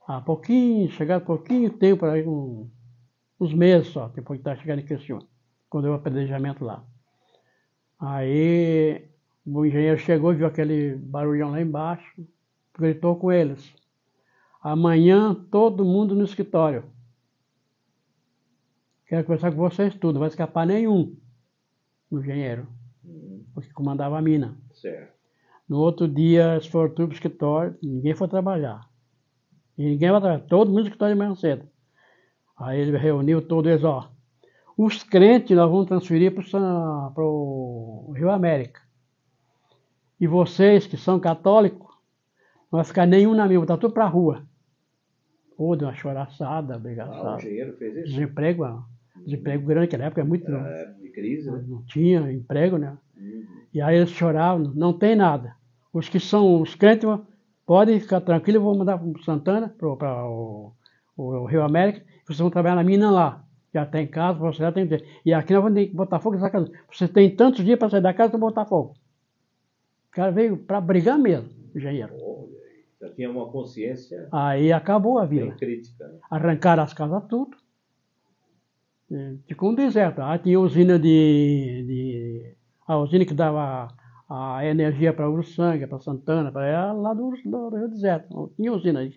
Há pouquinho, chegaram pouquinho tempo, aí, um, uns meses só, depois que estava chegando em Criciúma, quando deu o apedrejamento lá. Aí o engenheiro chegou viu aquele barulhão lá embaixo, gritou com eles. Amanhã todo mundo no escritório. Quero conversar com vocês tudo, não vai escapar nenhum. O engenheiro, o que comandava a mina. Certo. No outro dia, eles foram tudo pro escritório, ninguém foi trabalhar. E ninguém vai trabalhar, todo mundo no escritório de manhã cedo. Aí ele reuniu todos eles, ó. Os crentes nós vamos transferir para o Rio América. E vocês que são católicos, não vai ficar nenhum na minha, botar tudo pra rua. Pô, deu uma choraçada, Ah, o brigaçada. engenheiro fez isso? Desemprego, ó, desemprego grande, naquela época é muito. Época de crise, né? Não tinha emprego, né? Uhum. E aí eles choravam, não tem nada. Os que são os crentes podem ficar tranquilos, eu vou mandar para Santana, para o, o Rio América, vocês vão trabalhar na mina lá. Já tem casa, você já tem. E aqui nós vamos ter que botar fogo nessa casa. Você tem tantos dias para sair da casa para botar fogo. O cara veio para brigar mesmo, engenheiro. Já tinha uma consciência Aí acabou a vila. crítica. Né? Arrancaram as casas tudo. E Ficou um deserto. Aí tinha usina de, de- A usina que dava a energia para Uruçanga, para Santana, para lá do, do, do Rio Deserto. Tinha usina aí.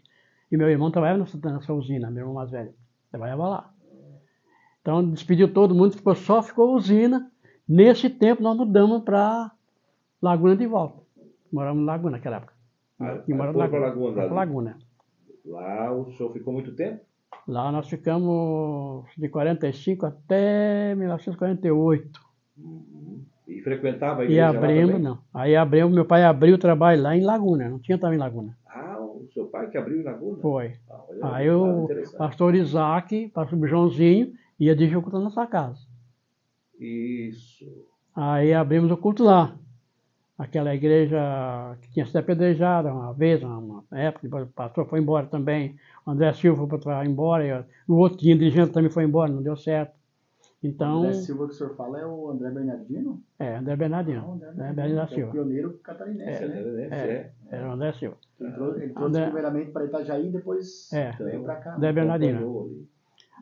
E meu irmão trabalhava nessa, usina, meu irmão mais velho. Trabalhava lá. Então despediu todo mundo, ficou, só ficou a usina. Nesse tempo nós mudamos para Laguna de volta. Moramos em Laguna naquela época. Ah, E em pra Laguna, Foi pra Laguna. Lá o senhor ficou muito tempo? Lá nós ficamos de 45 até 1948. Uhum. E frequentava a E igreja lá abrimos, não. Aí abrimos, meu pai abriu o trabalho lá em Laguna, não tinha também em Laguna. Ah, o seu pai que abriu em Laguna? Foi. Ah, olha, Aí o interessante. pastor Isaac, pastor Joãozinho, ia dirigir o culto na nossa casa. Isso. Aí abrimos o culto lá. Aquela igreja que tinha sido apedrejada uma vez, uma época, depois o pastor foi embora também. O André Silva foi para embora, e o outro dirigente também foi embora, não deu certo. Então, André Silva que o senhor fala é o André Bernardino? é, André Bernardino. O André Bernardino, Bernardino é o pioneiro catarinense, É, né? né? É, É. era o André Silva. Ele trouxe, ele trouxe André- primeiramente para Itajaí e depois É. veio para cá. André Bernardino.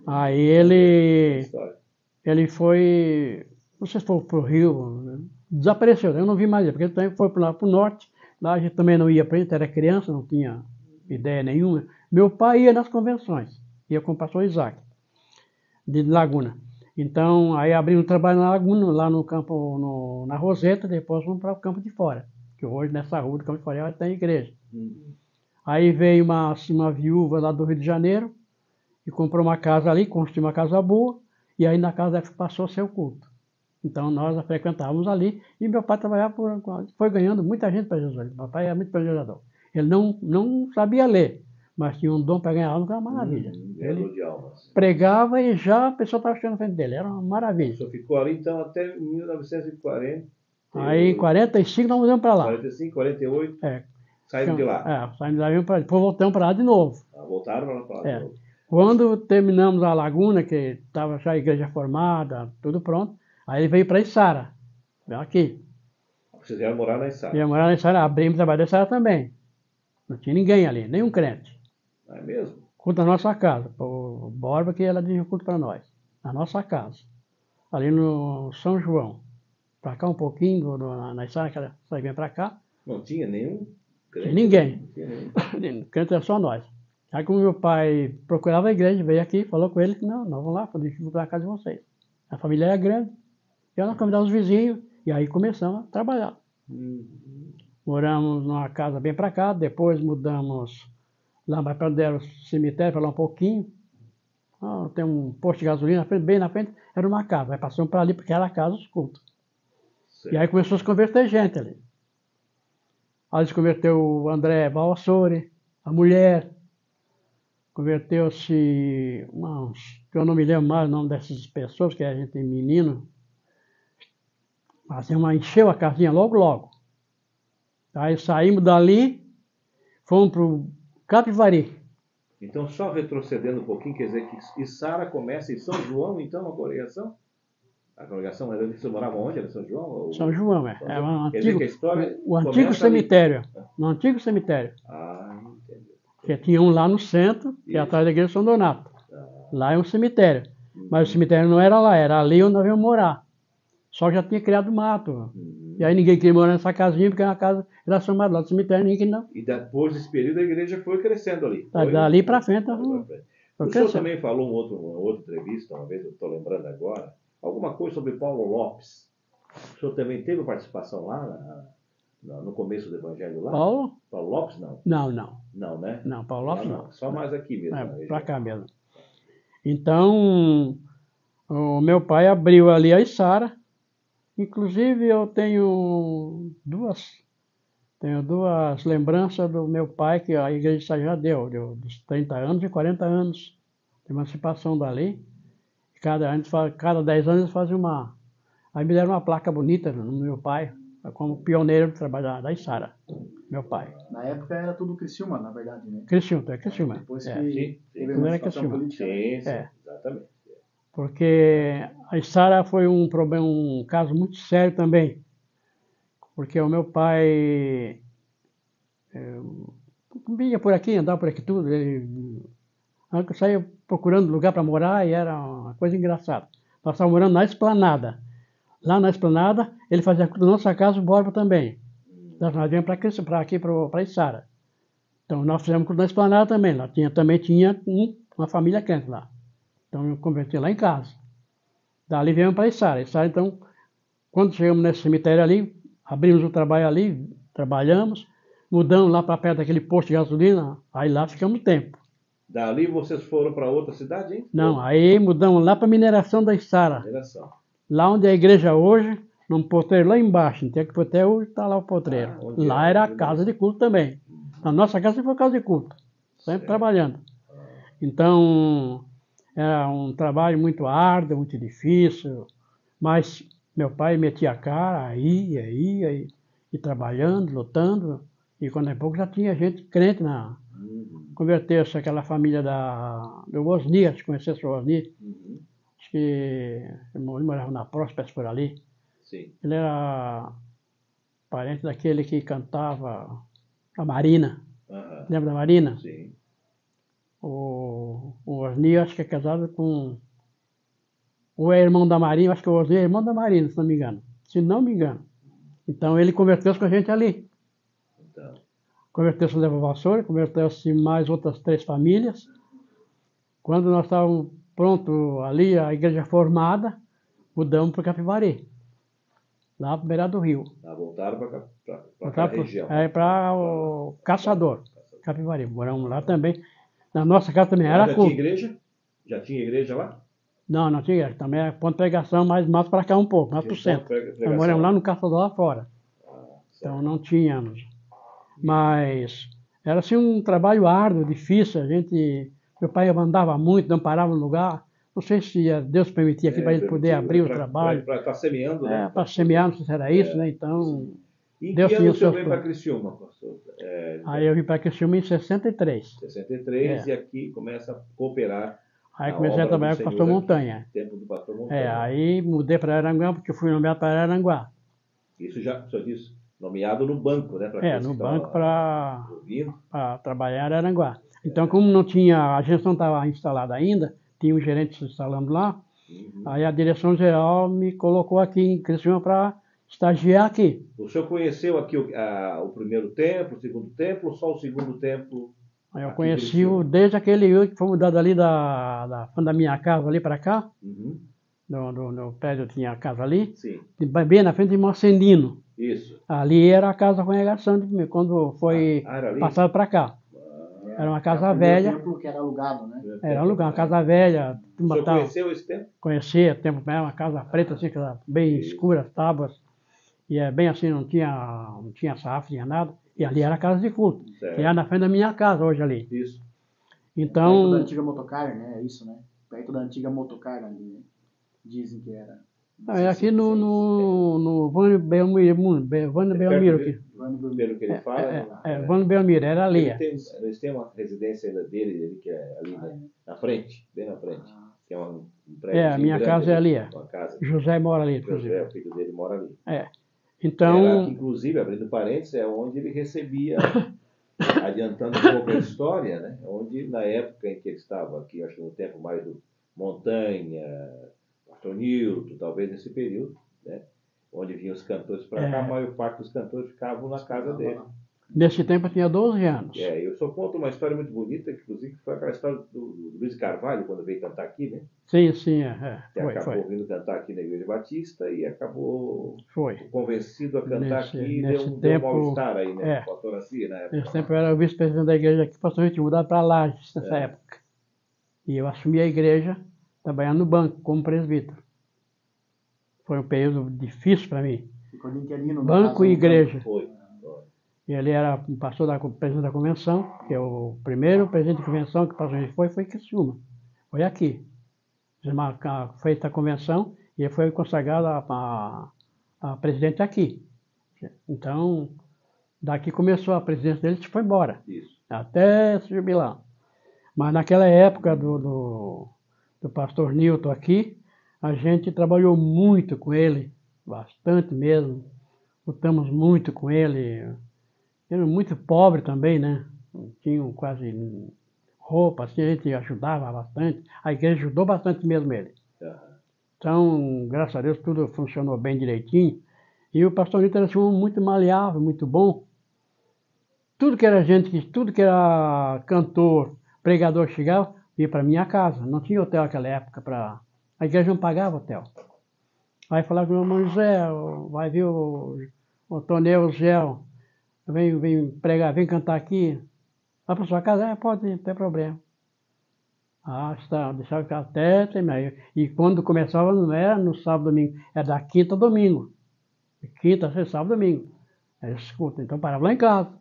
Aí ele, história. ele foi, não sei se foi pro Rio, né? desapareceu, eu não vi mais ele, porque ele também foi para lá pro norte, lá a gente também não ia para ele, era criança, não tinha ideia nenhuma. Meu pai ia nas convenções, ia com o pastor Isaac, de Laguna. Então, aí abrimos um trabalho na Laguna, lá no campo, no- na Roseta, depois fomos para o campo de fora, que hoje nessa rua do campo de fora tem igreja. Uhum. Aí veio uma, uma viúva lá do Rio de Janeiro e comprou uma casa ali, construiu uma casa boa, e aí na casa passou a ser o culto. Então nós a frequentávamos ali e meu pai trabalhava por. foi ganhando muita gente para Jesus. Meu pai era muito planejador. Ele não, não sabia ler, mas tinha um dom para ganhar alma que era uma maravilha. Uhum. Ele de almas. pregava e já a pessoa estava chegando na frente dele, era uma maravilha. senhor ficou ali então até 1940. Aí em 45 nós mudamos para lá. 45, 48, É, saíram de lá. É, saímos de lá e. Depois voltamos para lá de novo. Ah, Voltaram para lá. É. Quando terminamos a laguna, que estava já a igreja formada, tudo pronto, aí ele veio para Içara, veio aqui. Vocês vieram morar na Içara. Ia morar na Içara, abrimos o trabalho da Içara também. Não tinha ninguém ali, nenhum crente. Não é mesmo? Culto na nossa casa. O Borba que ela dirigiu o culto para nós. Na nossa casa. Ali no São João. Para cá um pouquinho, do- na, Içara, que ela só vinha para cá. Não tinha nenhum crente? Ninguém. Não crente era só nós. Aí como meu pai procurava a igreja, veio aqui, falou com ele que não, nós vamos lá, vou para a casa de vocês. A família era grande. E nós convidamos os vizinhos, e aí começamos a trabalhar. Uhum. Moramos numa casa bem para cá, depois mudamos lá mais para onde era o cemitério, para lá um pouquinho. Ah, tem um posto de gasolina bem na frente, era uma casa. Aí passamos para ali, porque era a casa dos cultos. Certo. E aí começou a se converter gente ali. Aí se converteu o André Valsore, a mulher. Converteu-se, eu não me lembro mais o nome dessas pessoas, que a gente tem menino. Assim, uma, encheu a casinha logo, logo. Aí saímos dali, fomos para o Capivari. Então, só retrocedendo um pouquinho, quer dizer que Içara começa em São João, então, a congregação? A congregação era você morava onde? Era São João? Ou... São João, é. É um antigo, que o, antigo começa ali. cemitério. No antigo cemitério. Ah, entendi. Porque tinha um lá no centro, que é Isso. atrás da igreja São Donato. Ah, Lá é um cemitério. Mas o cemitério não era lá, era ali onde nós íamos morar. Só já tinha criado mato. uhum. E aí ninguém queria morar nessa casinha, porque a casa era chamada lá do cemitério, ninguém queria não. E depois desse período a igreja foi crescendo ali. Tá, Foi? dali pra frente, foi- frente. foi O senhor também falou em outro, uma outra entrevista, uma vez, eu estou lembrando agora, alguma coisa sobre Paulo Lopes. O senhor também teve participação lá na- no começo do Evangelho lá? Paulo? Paulo Lopes não. Não, não. Não, né? Não, Paulo Lopes Lá não. Só mais aqui mesmo. É, pra cá mesmo. Então, o meu pai abriu ali a Isara. Inclusive, eu tenho duas, tenho duas lembranças do meu pai, que a igreja já deu, deu dos 30 anos e 40 anos de emancipação dali. Cada, antes, cada 10 anos eles faziam uma. Aí me deram uma placa bonita no meu pai, como pioneiro do trabalho da, da Isara, meu pai. Na época era tudo Criciúma, na verdade, né? Criciúma, é Criciúma. Depois é. que Sim, teve era situação Criciúma. política. Sim, sim, É. exatamente. Porque a Sara foi um problema, um caso muito sério também, porque o meu pai eh, vinha por aqui, andava por aqui tudo, ele saía procurando lugar para morar e era uma coisa engraçada. Nós estávamos morando na esplanada. Lá na esplanada, ele fazia da nossa casa o Borba também. Nós nós para aqui, para Içara. Então nós fizemos na esplanada também. Lá tinha, também tinha um- uma família crente lá. Então eu converti lá em casa. Dali viemos para Içara. Içara, então, quando chegamos nesse cemitério ali, abrimos o trabalho ali, trabalhamos, mudamos lá para perto daquele posto de gasolina, aí lá ficamos tempo. Dali vocês foram para outra cidade, hein? Não, aí mudamos lá para a mineração da Içara. Mineração. Lá onde é a igreja hoje, num potreiro lá embaixo, não tem que até hoje está lá o potreiro. Ah, lá é? era a casa de culto também. Na nossa casa foi casa de culto, sempre Certo. trabalhando. Então, era um trabalho muito árduo, muito difícil, mas meu pai metia a cara, aí, aí, aí, e trabalhando, lutando, e quando é pouco já tinha gente crente na. Uhum, Converteu-se aquela família da, do Osni, se conhecesse o Osni, uhum. acho que ele morava na Prósperas por ali. Sim. Ele era parente daquele que cantava a Marina. Aham. Lembra da Marina? Sim. O, o Osni, acho que é casado com. Ou é irmão da Marina, acho que o Osni é irmão da Marina, se não me engano. Se não me engano. Então ele converteu-se com a gente ali. Então. Converteu-se no Leva Vassoura, converteu-se mais outras três famílias. Quando nós estávamos prontos ali, a igreja formada, mudamos para Capivari. Lá para beira do rio. Ah, voltaram para pro- região. É para o Caçador, Capivari. Moramos lá também. Na nossa casa também era já culto. tinha igreja? Já tinha igreja lá? Não, não tinha. Também era ponto de pregação, mas mais para cá um pouco, mais para o centro. Nós moramos lá no Caçador lá fora. Ah. Então não tínhamos. Mas era assim um trabalho árduo, difícil. A gente, meu pai andava muito, não parava no lugar. Não sei se Deus permitia aqui É, para ele poder permitiu, abrir o pra- trabalho. Para estar semeando, né? É, para semear, não sei se era isso, né? Então, E em Deus que ano o senhor veio para. Criciúma, pastor? É, aí eu vim para Criciúma em 63. 63 É. e aqui começa a cooperar Aí comecei a trabalhar com o pastor é- Montanha. tempo do pastor Montanha. É, aí mudei para Aranguá, porque eu fui nomeado para Aranguá. Isso já, o senhor disse, nomeado no banco, né? É, no banco para trabalhar em Aranguá. Então, como não tinha, a não estava instalada ainda, tinha um gerente se instalando lá, Uhum. aí a direção geral me colocou aqui em Criciúma para estagiar aqui. O senhor conheceu aqui o, a- o primeiro templo, o segundo templo, ou só o segundo templo? Aí eu conheci o, desde aquele que foi mudado ali da, da, da minha casa ali para cá, Uhum. no, no, no prédio tinha a casa ali, Sim, bem na frente de Mocendino. isso. Ali era a casa da congregação quando foi Ah, era ali? passado para cá. Era uma casa o primeiro velha. templo que era alugado, né? Era lugar, uma casa velha, tava- conheceu esse templo? conhecia, tempo era uma casa preta assim, que era bem escura, as tábuas, e é bem assim, não tinha, não tinha safra, tinha nada, e ali era a casa de culto, Certo. que é na frente da minha casa hoje ali. Isso. Perto da Então, antiga motocar, né? É isso, né? Perto da antiga motocar ali, né? Dizem que era. Não é aqui no, no, no Vânio Belmiro, Be- Vânio É Belmiro aqui. Vando Burmir. Pelo que ele fala, É, é, é, Vânio Belmiro, era ali. ele é. tem, eles têm uma residência ainda dele, ele que é ali né, na frente, bem na frente. Ah, que é um, um prédio. É, a minha grande casa é ali, é. Uma casa. José mora ali, inclusive. José, o filho dele mora ali. É. Então, Era, inclusive, abrindo parênteses, é onde ele recebia, adiantando um pouco a história, né? onde na época em que ele estava aqui, acho que no tempo mais do Montanha, Nilton, talvez nesse período, né? onde vinham os cantores para É. cá, a maior parte dos cantores ficavam na casa dele. Nesse tempo eu tinha 12 anos. É, eu só conto uma história muito bonita, que inclusive foi aquela história do, do Luiz Carvalho, quando veio cantar aqui, né? Sim, sim, é, é. Que Foi, acabou foi. vindo cantar aqui na Igreja Batista e acabou Foi. convencido a cantar Nesse- aqui e nesse deu, um- deu um tempo, mal-estar aí, né? é. Pastor Assia, na época. Nesse tempo eu era o vice-presidente da igreja aqui, pastor a gente mudado para Lages nessa É. época. E eu assumi a igreja trabalhando no banco como presbítero. Foi um período difícil para mim. Ficou de interino. no Banco caso, e no igreja. Foi. Ele era pastor da presidente da convenção, que é o primeiro presidente da convenção que o pastor gente foi, foi Criciúma. Foi aqui. Fez a convenção e ele foi consagrado a, a, a presidente aqui. Então, daqui começou a presidência dele e foi embora Isso. até se jubilar. Mas naquela época do, do, do pastor Newton aqui, a gente trabalhou muito com ele, bastante mesmo. Lutamos muito com ele. Era muito pobre também, né? Tinham quase roupa, assim, a gente ajudava bastante. A igreja ajudou bastante mesmo ele. Então, graças a Deus, tudo funcionou bem direitinho. E o pastor Nito era um muito maleável, muito bom. Tudo que era gente, tudo que era cantor, pregador chegava, ia para minha casa. Não tinha hotel naquela época para. A igreja não pagava hotel. Aí falava com o irmão José, vai vir o, o Toneu Gel, vem, vem pregar, vem cantar aqui. Vai para sua casa? É, pode ir, não tem problema. Ah, está, deixava ficar até terminar. E quando começava, não era no sábado, domingo, era da quinta ao domingo. De Quinta, sexta, sábado, domingo. Aí eu escuto, então parava lá em casa.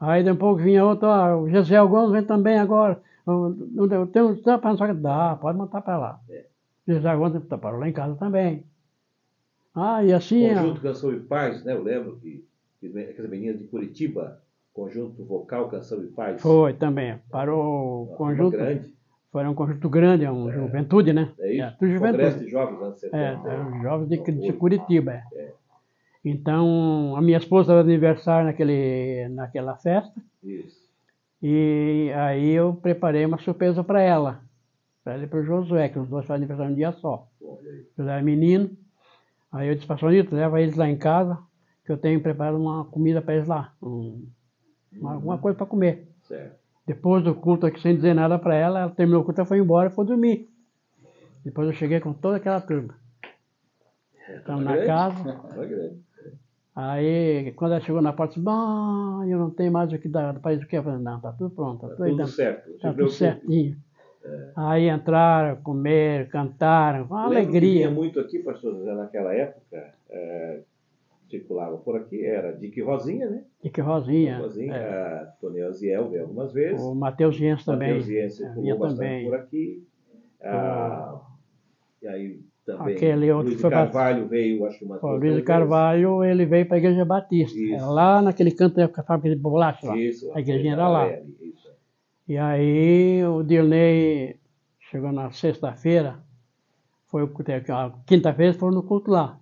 Aí daqui a pouco vinha outro, ah, o Gisele Gomes vem também agora. Eu, tem um tempo para não Dá, pode montar para lá. É. Gisele Gomes tá, parou lá em casa também. Ah, e assim. Conjunto Canção e Paz, né? Eu lembro que que aquelas meninas de Curitiba, conjunto vocal Canção e Paz. Foi também. Parou o Uma conjunto. grande. Foi um conjunto grande, é um juventude, né? É isso? tudo Congresso juventude. de Jovens anos 70. É, eram jovens de, de. Curitiba. é. Então, a minha esposa de aniversário naquele, naquela festa, Isso. e aí eu preparei uma surpresa para ela, para ela e para o Josué, que os dois fazem aniversário um dia só. Olha aí. Era menino, aí eu disse, pastor Nito, leva eles lá em casa, que eu tenho preparado uma comida para eles lá, um- uma, alguma coisa para comer. Certo. Depois do culto aqui, sem dizer nada para ela, ela terminou o culto, ela foi embora e foi dormir. Depois eu cheguei com toda aquela turma. Estamos na Grande. casa. Aí, quando ela chegou na porta, disse, ah, eu não tenho mais o que dar para isso. Eu falei, não, tá tudo pronto, tá, Tá tudo, aí tudo certo. tá tudo preocupe. certinho. Aí entraram, comeram, cantaram, uma Lembro que alegria. vinha muito aqui, pastor José, naquela época, é, circulava por aqui, era Dick Rosinha, né? Que Rosinha, Rosinha, é, Tony Aziel veio algumas vezes. o Matheus Jens também, Mateus Iense é, circulou vinha bastante também. por aqui. Ah, e aí também Aquele outro Luiz foi Carvalho veio, acho que O Luiz Carvalho, ele veio para a Igreja Batista, Isso. era lá naquele canto da fábrica de bolacha lá. vezes. Isso, a igrejinha era lá. isso. E aí o Dirley chegou na sexta-feira, foi o a quinta-feira foram no culto lá.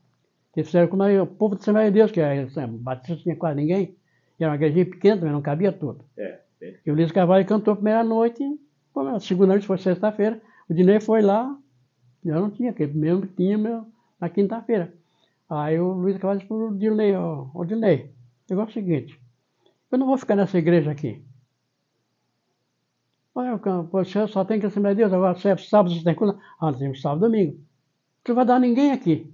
Eles fizeram como aí, o povo de Assembleia de Deus, que é, Batista não tinha quase ninguém, era uma igrejinha pequena, também não cabia tudo. É, E o Luiz Carvalho cantou a primeira noite, pô, a segunda noite foi sexta-feira, o Dinei foi lá, já não tinha, aquele mesmo que tinha meu, na quinta-feira. Aí o Luiz Carvalho disse pro Dinei, ó, ô Dinei, o negócio é o seguinte, eu não vou ficar nessa igreja aqui. Olha, você só tem que Assembleia de Deus, agora você é sábado, você tem coisa. Ah, nós temos sábado e domingo. Não vai dar ninguém aqui.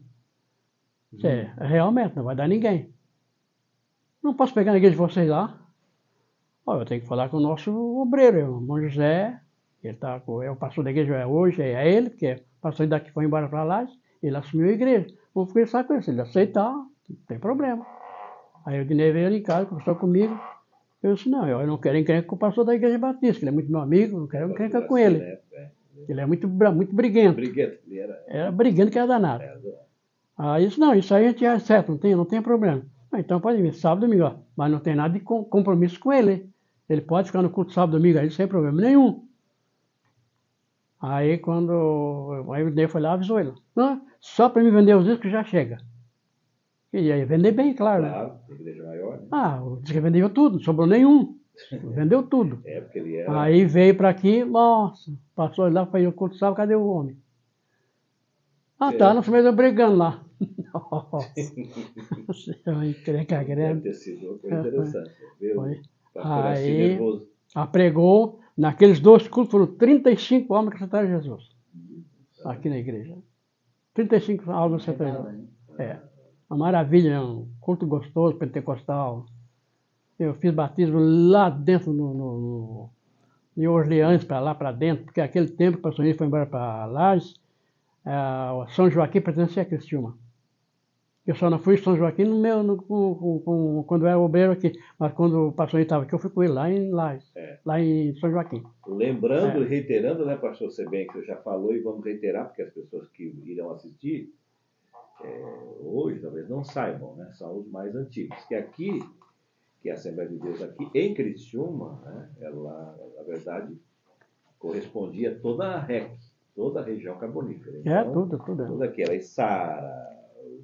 Você, realmente, não vai dar ninguém. Não posso pegar na igreja de vocês lá. Olha, eu tenho que falar com o nosso obreiro, o irmão José. Ele tá, com- é o pastor da igreja é hoje, é ele, porque o pastor daqui foi embora para lá, ele assumiu a igreja. Vamos conversar com ele, se ele aceitar, não tem problema. Aí o Dinei veio ali em casa, conversou comigo. Eu disse, não, eu não quero encrenca com o pastor da igreja batista, que ele é muito meu amigo, não quero encrenca com ele. É, é. Ele é muito, muito briguento. Briguento, ele era. Era brigando que era danado. era- Aí eu disse, não, isso aí a gente é certo, não tem, não tem problema. Ah, então pode vir, sábado e domingo, ó. mas não tem nada de com- compromisso com ele. Ele pode ficar no culto sábado e domingo aí sem problema nenhum. Aí quando. Aí o Ney foi lá avisou ele. Não, só para me vender os discos já chega. E aí vender bem, claro. né? Claro, igreja maior, né? Ah, o disco vendeu tudo, não sobrou nenhum. Vendeu tudo. É, porque ele era. Aí veio para aqui, nossa, passou lá, foi o culto sábado, cadê o homem? Ah, É. tá, nós mesmo brigando lá. Nossa, uma encrenca Deve grande. ter sido uma coisa interessante. Foi. Assim Aí- nervoso. Apregou, naqueles dois cultos foram 35 almas que aceitaram Jesus. Aqui na igreja. 35 almas aceitaram Jesus. É. Uma maravilha, é um culto gostoso, pentecostal. Eu fiz batismo lá dentro, no, no, no, em Orleans, para lá para dentro, porque aquele tempo que o pastor foi embora para Lages, o São Joaquim pertencia a Criciúma. Eu só não fui em São Joaquim no meu, no- com- com- quando eu era obreiro aqui, mas quando o pastor estava aqui, eu fui com ele lá em Lages, É. lá em São Joaquim. Lembrando É. e reiterando, né, pastor Sebem, que você já falou e vamos reiterar, porque as pessoas que irão assistir é, hoje talvez não saibam, né, são os mais antigos. Que aqui, que é a Assembleia de Deus aqui em Criciúma, né, ela, na verdade, correspondia a toda a REC, toda a região carbonífera. É, Então, tudo, tudo. Toda aquela, Içara, o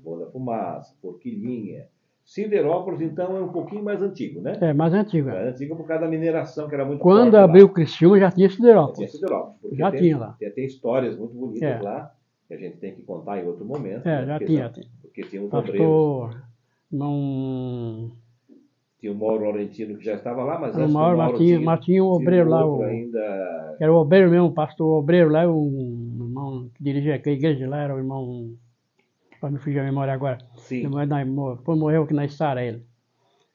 Morro da Fumaça, Porquilinha. Siderópolis, então, é um pouquinho mais antigo, né? É, mais antigo. é. É antigo por causa da mineração, que era muito Quando lá. abriu o Criciúma, já tinha Já tinha Siderópolis. Siderópolis. porque Já tem, tinha lá. Tem, tem histórias muito bonitas É. lá, que a gente tem que contar em outro momento. É, né? já porque tinha. são- Porque tinha obreiros. Pastor, não... Tinha o Mauro Laurentino que já estava lá, mas O antes do Mauro, Mauro tinha, mas tinha um tinha obreiro lá, o, ainda... era o obreiro mesmo, o pastor obreiro lá, um irmão que dirigia aquela igreja lá, era o irmão, me fugir a memória agora, Sim, Depois morreu aqui na Estara ele.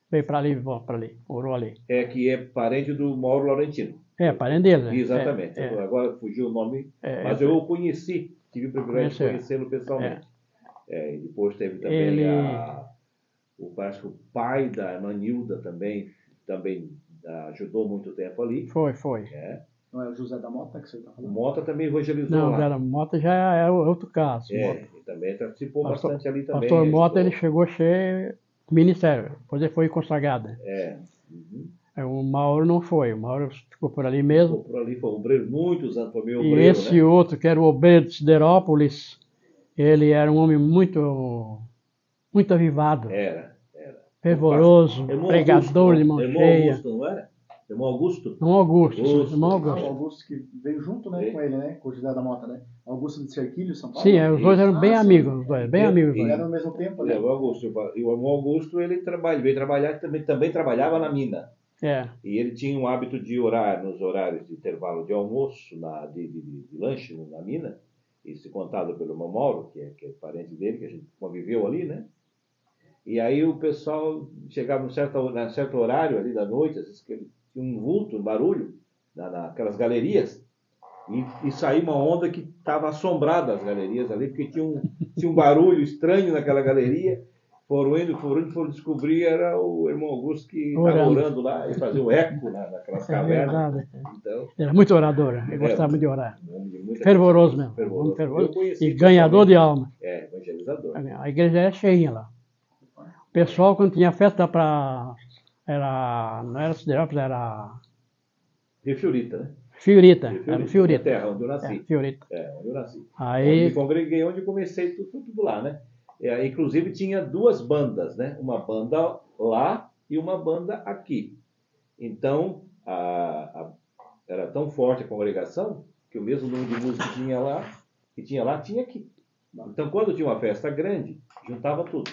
Veio para ali, para ali, orou ali. é que é parente do Mauro Laurentino. É, parente dele, né? Exatamente. É, é, Agora fugiu o nome, é, mas eu o conheci, tive o privilégio de conhecê-lo pessoalmente. É, e depois teve também Ele- a, o, que o pai da irmã Nilda também, também ajudou muito tempo ali. Foi, foi. É. Não é o José da Mota que você está O falando? Mota também evangelizou Não, lá. era Mota já é outro caso. É, Mota. e também participou Pastor- bastante ali também. Pastor Mota, ele chegou a ser ministério, depois ele foi consagrado. É. Uhum. É, O Mauro não foi, o Mauro ficou por ali mesmo. Por ali foi obreiro, muitos anos, foi meu E obreiro, esse né? outro, que era o obreiro de Siderópolis, ele era um homem muito, muito avivado, Era, era. fervoroso, pregador de mão Irmão cheia. Augusto, não era? Irmão Augusto? Irmão Augusto, Augusto. irmão Ah, o Augusto. Augusto que veio junto né, com ele, né? Com o José da Mota, né? Augusto de Cerquilho, São Paulo. Sim, é, os dois eram bem Ah, amigos, os dois, bem E- amigos. os e- dois. Era no mesmo tempo, né? É, o Augusto. E o irmão Augusto, ele trabalha, veio trabalhar, também, também trabalhava na mina. É, E ele tinha um hábito de orar nos horários de intervalo de almoço, na, de, de, de- de lanche na mina, isso contado pelo irmão Mauro, que é, que é parente dele, que a gente conviveu ali, né? E aí o pessoal chegava num certo, num certo horário ali da noite, às vezes que ele um vulto, um barulho, na, naquelas galerias, e, e saía uma onda que estava assombrada as galerias ali, porque tinha um, tinha um barulho estranho naquela galeria. Foram indo, foram indo, foram descobrir, era o irmão Augusto que estava Orando. lá e fazia um eco na, naquelas é cavernas. verdade. Então, era muito orador, ele É, gostava muito de orar. Fervoroso mesmo, fervoroso. fervoroso e ganhador de alma. É, evangelizador. A igreja era cheinha lá. O pessoal, quando tinha festa para. Era, não era Siderópolis, era Rio Fiorita, né? Fiorita. Rio Era Fiorita. terra, onde eu É, nasci. Fiorita. É, onde eu nasci. Onde Aí, me congreguei, onde comecei tudo, tudo lá, né? É, inclusive tinha duas bandas, né? Uma banda lá e uma banda aqui. Então, a- a- era tão forte a congregação que o mesmo número de música que tinha lá, que tinha lá, tinha aqui. Então, quando tinha uma festa grande, juntava tudo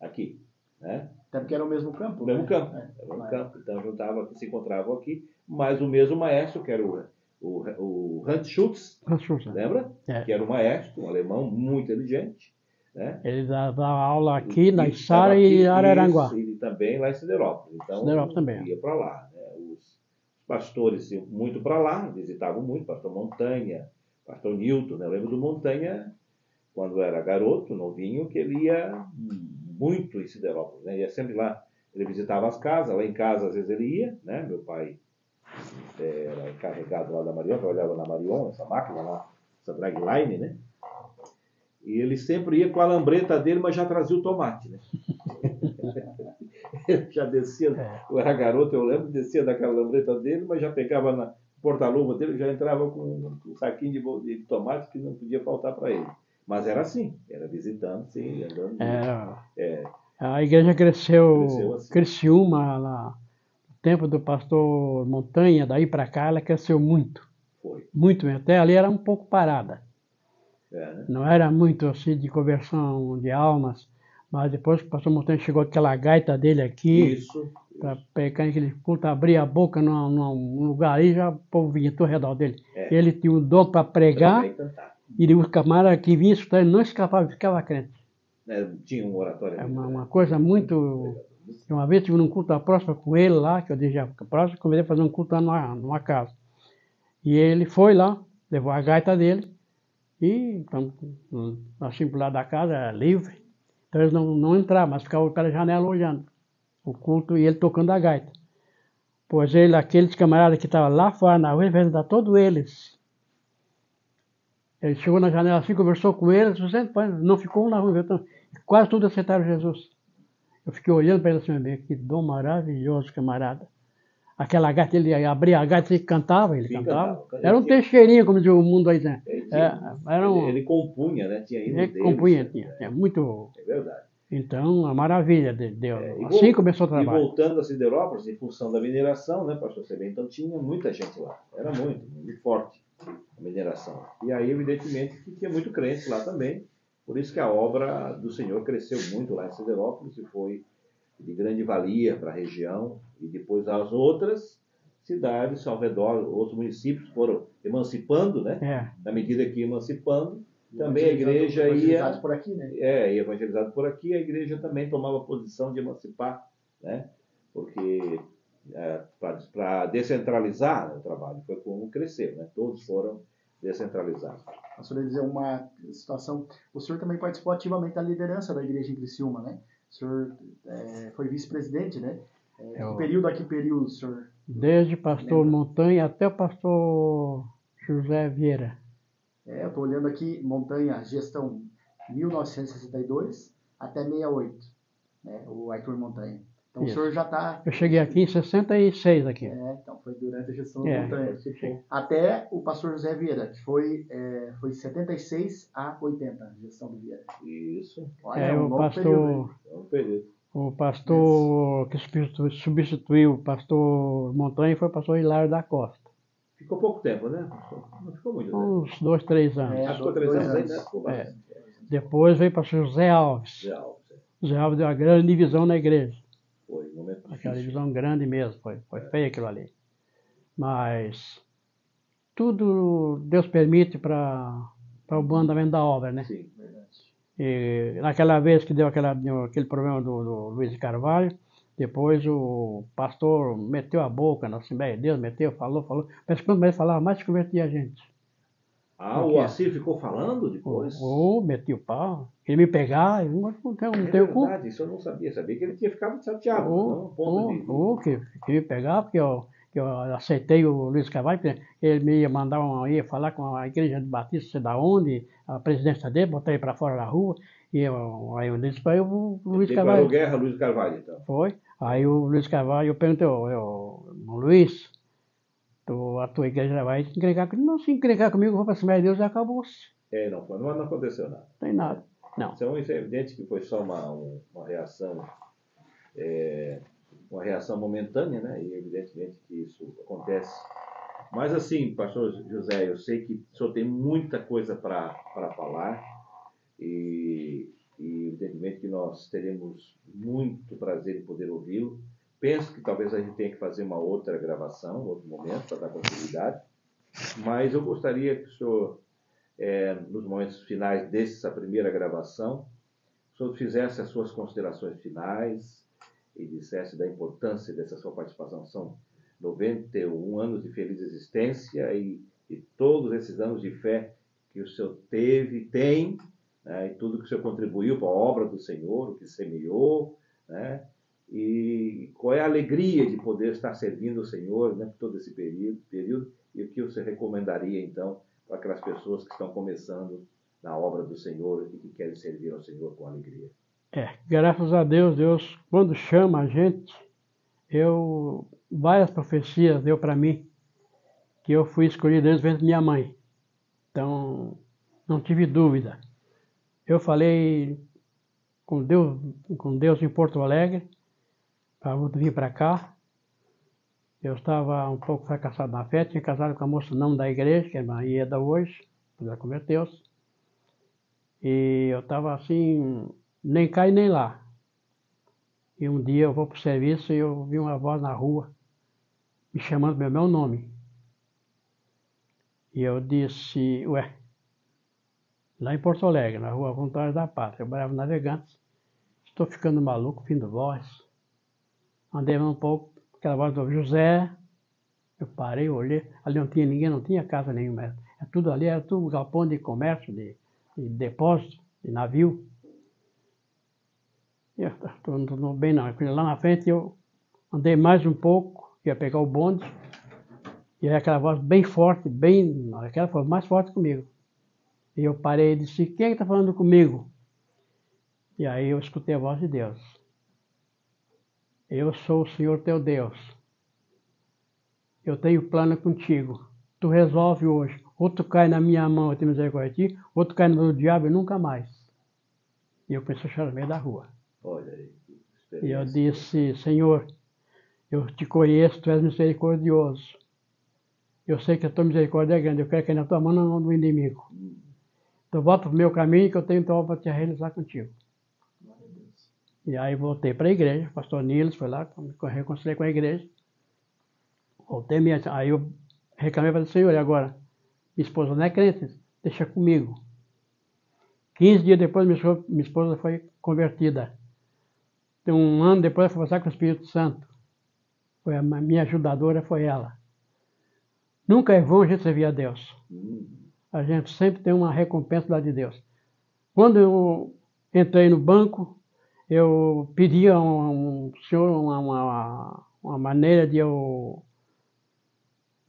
aqui, né? Até porque era o mesmo campo. No mesmo né? campo. É, Era o campo. Então juntava, se encontravam aqui, mas o mesmo maestro, que era o, o, o Hans Schultz, Xuxa. lembra? É. Que era um maestro, um alemão muito inteligente. Né? ele dava aula aqui na E- Içara estava e Araranguá. isso, E também lá em Siderópolis. Então, Siderópolis também. ia para lá. Né? Os pastores iam muito para lá, visitavam muito, pastor Montanha, pastor Newton. Né? Eu lembro do Montanha, quando era garoto, novinho, que ele ia muito em Siderópolis. Né? Ia sempre lá. Ele visitava as casas, lá em casa às vezes ele ia, né? Meu pai eh, era encarregado lá da Marion, trabalhava na Marion, essa máquina lá, essa dragline, né? E ele sempre ia com a lambreta dele, mas já trazia o tomate, né? ele já descia, É. eu era garoto, eu lembro, descia daquela lambreta dele, mas já pegava na, porta-luva dele já entrava com um saquinho de, de tomate que não podia faltar para ele. Mas era assim, era visitando, sim, andando. Era, É, a igreja cresceu, Cresceu assim. Criciúma, lá, no tempo do pastor Montanha, daí para cá, ela cresceu muito, foi. muito mesmo. Até ali era um pouco parada. É, né? Não era muito assim de conversão de almas, mas depois que o pastor Montanha chegou aquela gaita dele aqui, Isso. para pegar aquele culto, abrir a boca num, num lugar aí, já o povo vinha todo ao redor dele. É. Ele tinha o dom para pregar, cantar. E os camaradas que vinham escutar, ele não escapava, ficava crente. Né, Tinha um oratório. É uma, uma coisa muito. Uma vez tive num culto da próxima com ele lá, que eu disse, a próxima, convidei a fazer um culto lá numa, numa casa. E ele foi lá, levou a gaita dele, e então, assim pro lado da casa, era livre. Então eles não, não entravam, mas ficavam pela janela olhando o culto e ele tocando a gaita. Pois ele, aqueles camaradas que estavam lá fora na rua, dar todos eles. Ele chegou na janela assim, conversou com eles, você não ficou um rua, então, quase todos aceitaram Jesus. Eu fiquei olhando para ele assim, meu, que dom maravilhoso, camarada. Aquela gaita, ele abria a gaita e cantava, ele Sim, cantava. cantava. Era um teixeirinho, como diz o mundo aí, né? Ele, É, tinha- era um. ele, ele compunha, né? Tinha Ele compunha, né? tinha, tinha muito. É verdade. Então, a maravilha de Deus. É, e assim começou o E trabalho. voltando a Siderópolis, em função da mineração, né, pastor Sebem? Então tinha muita gente lá. Era muito, muito forte a mineração. E aí, evidentemente, que tinha muito crente lá também. Por isso que a obra do Senhor cresceu muito lá em Siderópolis e foi de grande valia para a região. E depois as outras cidades ao redor, outros municípios foram emancipando, né? É, Na medida que ia emancipando, também a igreja ia por aqui, né? é, e evangelizado por aqui, a igreja também tomava posição de emancipar, né? Porque é, para descentralizar né, o trabalho foi como cresceu, né? Todos foram descentralizados. Pastor, dizer uma situação. O senhor também participou ativamente da liderança da igreja em Criciúma, né? O senhor é, foi vice-presidente, né? É, Eu- Que período a que período, senhor? desde pastor Montanha até o pastor José Vieira. É, eu estou olhando aqui, Montanha, gestão 1962 até 68, né? O Arthur Montanha. Então Isso. o senhor já está. Eu cheguei aqui em 66 aqui. É, então foi durante a gestão do É. Montanha. Até o pastor José Vieira, que foi, é, foi 76 a 80, a gestão do Vieira. Isso, Olha, É, um o longo período, pastor, é um período. o pastor que substitu- substituiu o pastor Montanha foi o pastor Hilário da Costa. Ficou pouco tempo, né? Não ficou muito tempo. Uns dois, três anos. É, Acho que ficou dois três anos anos. ficou É. Depois veio o pastor José Alves. Zé Alves, é. José Alves deu uma grande divisão na igreja. Foi um momento Aquela difícil. divisão grande mesmo, foi, foi feio aquilo ali. Mas tudo Deus permite para o bom andamento da obra, né? Sim, Verdade. E naquela vez que deu aquela, aquele problema do, do Luiz Carvalho, depois o pastor meteu a boca na Assembleia de Deus, meteu, falou, falou. Mas quanto mais falava, mais convertia a gente. Ah, o quê? Assir ficou falando depois? Ou meti o pau, queria me pegar, eu não, não tenho, não É tenho culpa. verdade, isso eu não sabia. Sabia que ele tinha ficado chateado. de- ou, ou que queria me pegar, porque eu, eu aceitei o Luiz Carvalho, porque ele me ia mandar, uma, ia falar com a igreja de Batista, sei da onde, a presidência dele, botar ele para fora da rua, e eu, aí eu disse para o Luiz Declarou Carvalho. guerra Luiz Carvalho, então. Foi. Aí o Luiz Carvalho, eu perguntei, eu, eu, Luiz, tu, a tua igreja vai se encrencar comigo? Não se encrencar comigo, eu vou para a Assembleia de Deus e acabou-se. É, não, foi, não, não aconteceu nada. Não tem nada. Não. Então, isso é evidente que foi só uma, um- uma reação, é, uma reação momentânea, né? E evidentemente que isso acontece. Mas assim, pastor José, eu sei que o senhor tem muita coisa para falar e, e evidentemente que nós teremos muito prazer em poder ouvi-lo. Penso que talvez a gente tenha que fazer uma outra gravação, outro momento, para dar continuidade. Mas eu gostaria que o senhor é, nos momentos finais dessa primeira gravação, o senhor fizesse as suas considerações finais e dissesse da importância dessa sua participação. São 91 anos de feliz existência e, e todos esses anos de fé que o senhor teve, tem, né, e tudo que o senhor contribuiu para a obra do Senhor, o que semeou, né, e qual é a alegria de poder estar servindo o Senhor né, por todo esse período, período e o que você recomendaria, então, para aquelas pessoas que estão começando na obra do Senhor e que querem servir ao Senhor com alegria. É, graças a Deus, Deus, quando chama a gente, eu, várias profecias deu para mim que eu fui escolhido desde minha mãe. Então, não tive dúvida. Eu falei com Deus, com Deus em Porto Alegre, para vir para cá. Eu estava um pouco fracassado na fé, tinha casado com a moça não da igreja, que é a Ieda hoje, já converteu-se. E eu estava assim, nem cá e nem lá. E um dia eu vou para o serviço e eu vi uma voz na rua me chamando pelo meu nome. E eu disse, ué, lá em Porto Alegre, na rua Vontade da Pátria, eu morava Navegantes, estou ficando maluco, fim de voz. Andei um pouco, aquela voz do José, eu parei, olhei, ali não tinha ninguém, não tinha casa nenhuma, é tudo ali, era tudo galpão de comércio, de, de depósito, de navio. Eu estou bem não. Lá na frente eu andei mais um pouco, ia pegar o bonde, e aí aquela voz bem forte, bem. Aquela foi mais forte comigo. E eu parei e disse, quem é está falando comigo? E aí eu escutei a voz de Deus. Eu sou o Senhor teu Deus. Eu tenho plano contigo. Tu resolve hoje. Ou tu cai na minha mão, eu tenho misericórdia de ti, ou tu cai no diabo e nunca mais. E eu a chorar no meio da rua. Olha aí. E eu disse, Senhor, eu te conheço, tu és misericordioso. Eu sei que a tua misericórdia é grande, eu quero cair na tua mão na mão do inimigo. Então volta para o meu caminho que eu tenho então para te realizar contigo. E aí voltei para a igreja, o pastor Niles foi lá, me reconciliei com a igreja. Voltei minha, aí eu reclamei para o Senhor, e agora? Minha esposa não é crente, deixa comigo. 15 dias depois minha esposa foi convertida um ano depois eu fui passar com o Espírito Santo. Foi a minha ajudadora, foi ela. Nunca é vão a gente servir a Deus. A gente sempre tem uma recompensa lá de Deus. Quando eu entrei no banco, eu pedi a um, senhor uma, uma, uma, maneira de eu,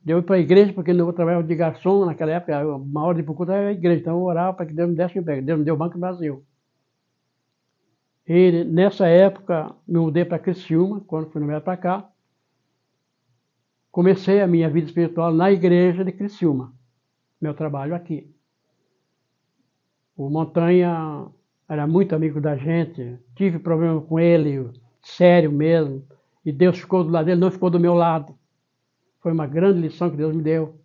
de eu ir para a igreja, porque eu trabalhava de garçom naquela época, uma hora de era a igreja, então eu orava para que Deus me desse um emprego. Deus me deu o Banco do Brasil. E nessa época me mudei para Criciúma, quando fui nomeado para cá. Comecei a minha vida espiritual na igreja de Criciúma, meu trabalho aqui. O Montanha era muito amigo da gente, tive problema com ele, sério mesmo, e Deus ficou do lado dele, não ficou do meu lado. Foi uma grande lição que Deus me deu.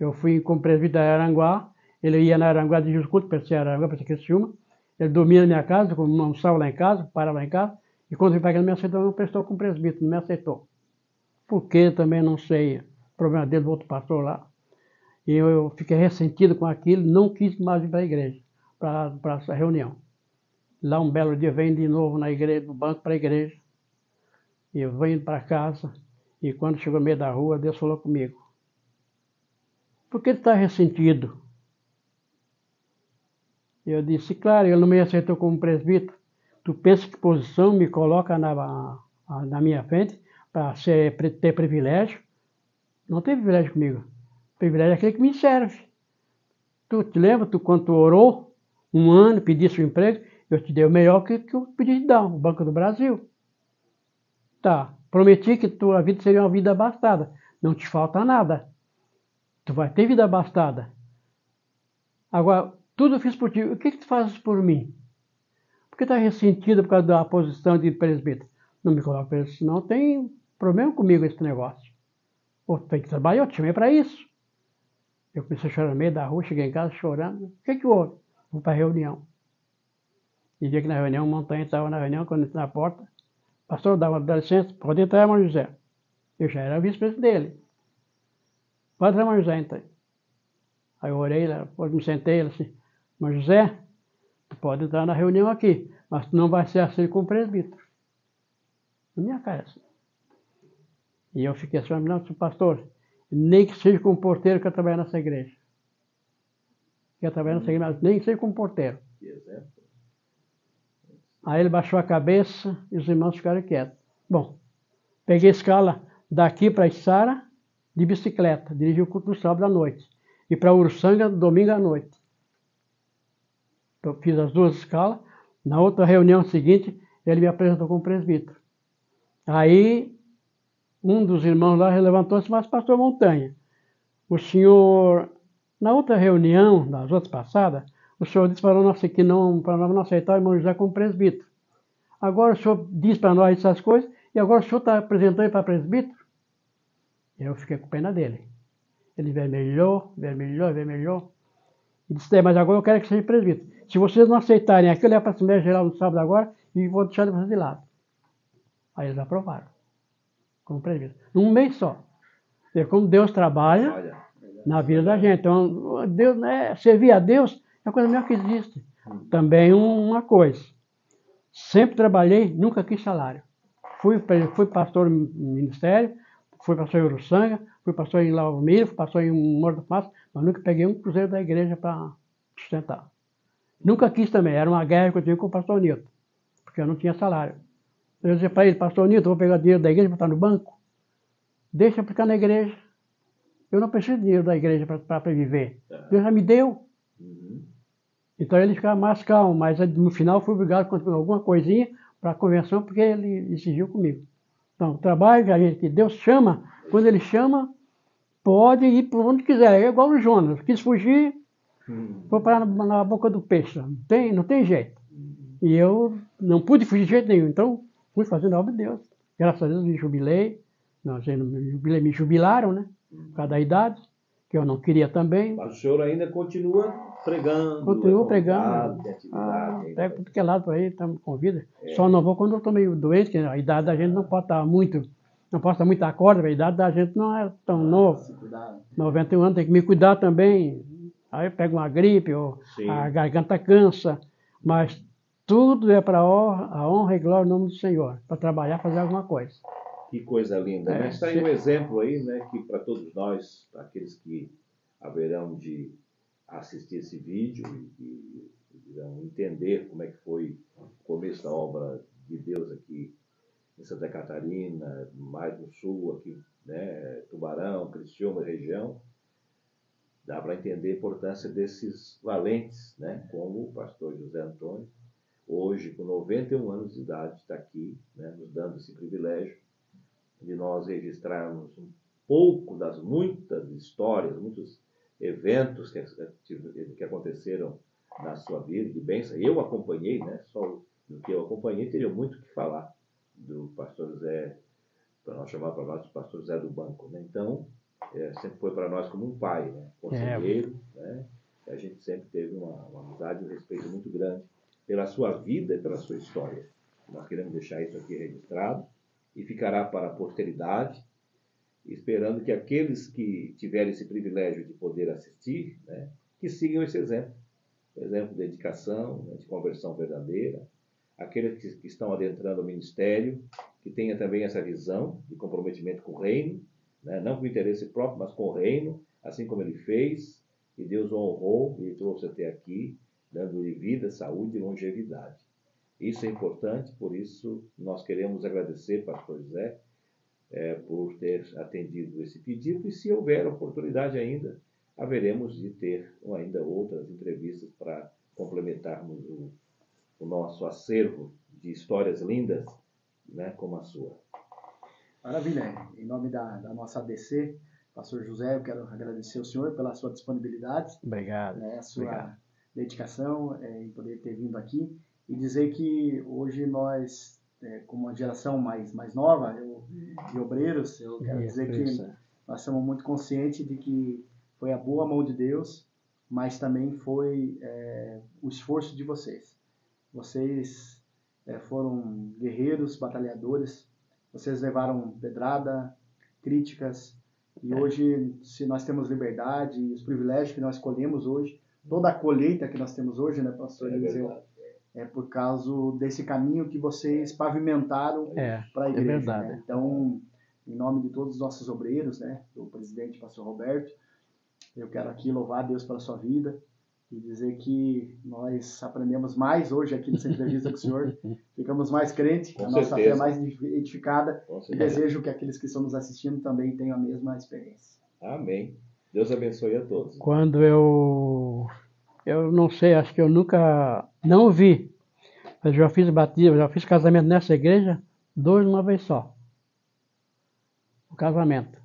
Eu fui como presbítero da Aranguá, ele ia na Aranguá de Juscuto, para ser Aranguá, ser Criciúma, ele dormia na minha casa, estava lá em casa, parava lá em casa, e quando para cá não me aceitou, não prestou com o presbítero, não me aceitou. Por que também não sei, o problema dele, do outro pastor lá. E eu, eu fiquei ressentido com aquilo, não quis mais ir para a igreja, para essa reunião. Lá um belo dia vem de novo na igreja, do banco para a igreja, e eu venho para casa, e quando chegou no meio da rua, Deus falou comigo. Por que ele está ressentido? Eu disse, claro, ele não me aceitou como presbítero. Tu pensa que posição me coloca na, na minha frente para ter privilégio? Não tem privilégio comigo. Privilégio é aquele que me serve. Tu te lembra, tu quando tu orou um ano, pedisse um emprego, eu te dei o melhor que, que eu pedi te dar, o Banco do Brasil. Tá, prometi que tua vida seria uma vida abastada. Não te falta nada. Tu vai ter vida abastada. Agora, tudo eu fiz por ti. O que, que tu fazes por mim? Por que está ressentido por causa da posição de presbítero? Não me coloca para isso, não tem problema comigo esse negócio. Pô, tem que trabalhar, eu te chamei para isso. Eu comecei a chorar no meio da rua, cheguei em casa chorando. O que que houve? Vou para a reunião. E dia que na reunião, o Montanha estava na reunião, quando entrou na porta, pastor, dá, dá licença, pode entrar, irmão José. Eu já era vice-presidente dele. Pode entrar, irmão José, então. Aí eu orei, depois me sentei, ele assim, mas José, tu pode entrar na reunião aqui, mas tu não vai ser assim com o presbítero. Na minha cara assim. E eu fiquei assim, não, pastor, nem que seja como porteiro que eu trabalho nessa igreja. Eu trabalho nessa igreja, nem seja como porteiro. Aí ele baixou a cabeça e os irmãos ficaram quietos. Bom, peguei a escala daqui para Isara de bicicleta, dirigi o culto no sábado à noite. E para Uruçanga, domingo à noite. Eu fiz as duas escalas. Na outra reunião seguinte, ele me apresentou como presbítero. Aí, um dos irmãos lá levantou-se, mas pastor Montanha, o senhor, na outra reunião, das outras passadas, o senhor disse para nós que não, para nós não aceitar o irmão José como presbítero. Agora o senhor diz para nós essas coisas e agora o senhor está apresentando para presbítero? Eu fiquei com pena dele. Ele vermelhou, vermelhou, vermelhou. E disse, é, mas agora eu quero que seja presbítero. Se vocês não aceitarem aqui, eu levo para a Assembleia Geral no sábado agora e vou deixar vocês de lado. Aí eles aprovaram, como presbítero. Num mês só. Vê como Deus trabalha na vida da gente. Então, Deus, né, servir a Deus é a coisa melhor que existe. Também uma coisa. Sempre trabalhei, nunca quis salário. Fui, fui pastor no ministério, fui pastor em Uruçanga, fui pastor em Laumira, fui pastor em Morro do Passo, mas nunca peguei um cruzeiro da igreja para sustentar. Nunca quis também, era uma guerra que eu tinha com o pastor Nilton, porque eu não tinha salário. Eu dizia para ele, pastor Nilton, vou pegar dinheiro da igreja para estar no banco. Deixa eu ficar na igreja. Eu não preciso de dinheiro da igreja para viver. Deus já me deu. Uhum. Então ele ficava mais calmo, mas no final fui obrigado a continuar alguma coisinha para a convenção, porque ele exigiu comigo. Então, o trabalho que, a gente, que Deus chama, quando ele chama, pode ir por onde quiser. É igual o Jonas, quis fugir, hum. foi parar na, na, boca do peixe. Não tem, não tem jeito. E eu não pude fugir de jeito nenhum, então fui fazendo a obra de Deus. Graças a Deus me jubilei, nós me jubilaram, né? Por causa da idade, que eu não queria também. Mas o senhor ainda continua pregando. Continuo pregando. Ah, tudo que é lado por aí, estamos com vida. É. Só não vou quando eu estou meio doente, que a idade da gente não pode estar muito, não pode estar muito acorda, a idade da gente não é tão ah, nova. 91 anos, tem que me cuidar também. Aí eu pego uma gripe, ou Sim. a garganta cansa, mas tudo é para a honra e glória do nome do Senhor, para trabalhar, fazer alguma coisa. Que coisa linda. É, Mas está aí um exemplo aí, né, que para todos nós, para aqueles que haverão de assistir esse vídeo e, e entender como é que foi o começo da obra de Deus aqui em Santa Catarina, mais no sul, aqui, né, Tubarão, Criciúma, região, dá para entender a importância desses valentes, né, como o pastor José Antônio, hoje com 91 anos de idade, está aqui, né, nos dando esse privilégio de nós registrarmos um pouco das muitas histórias, muitos eventos que, que aconteceram na sua vida de bênção. Eu acompanhei, né? Só do que eu acompanhei, teria muito que falar do pastor Zé, para nós chamar para nós o pastor Zé do Banco. Né? Então, é, sempre foi para nós como um pai, né? conselheiro, é. né? E a gente sempre teve uma, uma amizade e um respeito muito grande pela sua vida e pela sua história. Nós queremos deixar isso aqui registrado e ficará para a posteridade esperando que aqueles que tiverem esse privilégio de poder assistir, né, que sigam esse exemplo. Exemplo de dedicação, né, de conversão verdadeira. Aqueles que, que estão adentrando o ministério, que tenha também essa visão de comprometimento com o reino, né, não com interesse próprio, mas com o reino, assim como ele fez, e Deus o honrou e trouxe até aqui, dando-lhe vida, saúde e longevidade. Isso é importante, por isso nós queremos agradecer, Pastor José, é, por ter atendido esse pedido e se houver oportunidade ainda, haveremos de ter ainda outras entrevistas para complementarmos o, o, nosso acervo de histórias lindas, né, como a sua. Maravilha. Em nome da, da nossa ADC, Pastor José, eu quero agradecer ao senhor pela sua disponibilidade. Obrigado. Né, a sua Obrigado. dedicação é, em poder ter vindo aqui e dizer que hoje nós é, como uma geração mais, mais nova eu, de obreiros, eu quero dizer que nós somos muito conscientes de que foi a boa mão de Deus, mas também foi é, o esforço de vocês. Vocês é, foram guerreiros, batalhadores, vocês levaram pedrada, críticas, e é. hoje, se nós temos liberdade e os privilégios que nós colhemos hoje, toda a colheita que nós temos hoje, né, pastor é? É por causa desse caminho que vocês pavimentaram é, para a é igreja. É verdade. Né? Então, em nome de todos os nossos obreiros, né, do presidente pastor Roberto, eu quero aqui louvar a Deus pela sua vida e dizer que nós aprendemos mais hoje aqui nessa entrevista com o senhor, ficamos mais crentes, com a nossa fé é mais edificada e desejo que aqueles que estão nos assistindo também tenham a mesma experiência. Amém. Deus abençoe a todos. Quando eu eu não sei, acho que eu nunca não vi. Eu já fiz batismo, já fiz casamento nessa igreja, dois uma vez só. O casamento.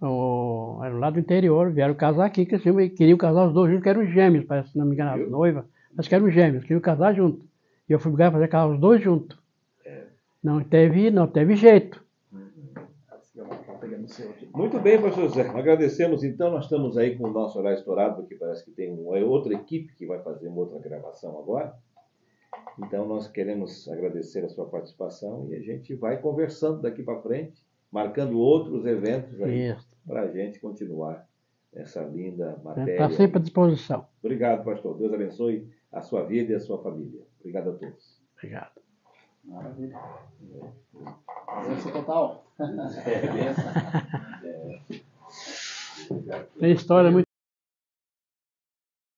o, era lá do interior, vieram casar aqui, que assim, queriam casar os dois juntos, que eram gêmeos, parece, se não me engano, noiva, mas que eram gêmeos, queriam casar junto. E eu fui obrigado a fazer casar os dois juntos. É. Não teve, não teve jeito. Tá pegando o seu aqui. Muito bem, pastor José. Agradecemos. Então, nós estamos aí com o nosso horário estourado, porque parece que tem uma outra equipe que vai fazer uma outra gravação agora. Então, nós queremos agradecer a sua participação e a gente vai conversando daqui para frente, marcando outros eventos aí para a gente continuar essa linda matéria. Está sempre à disposição. Obrigado, pastor. Deus abençoe a sua vida e a sua família. Obrigado a todos. Obrigado. Maravilha. Presença total. Tem história muito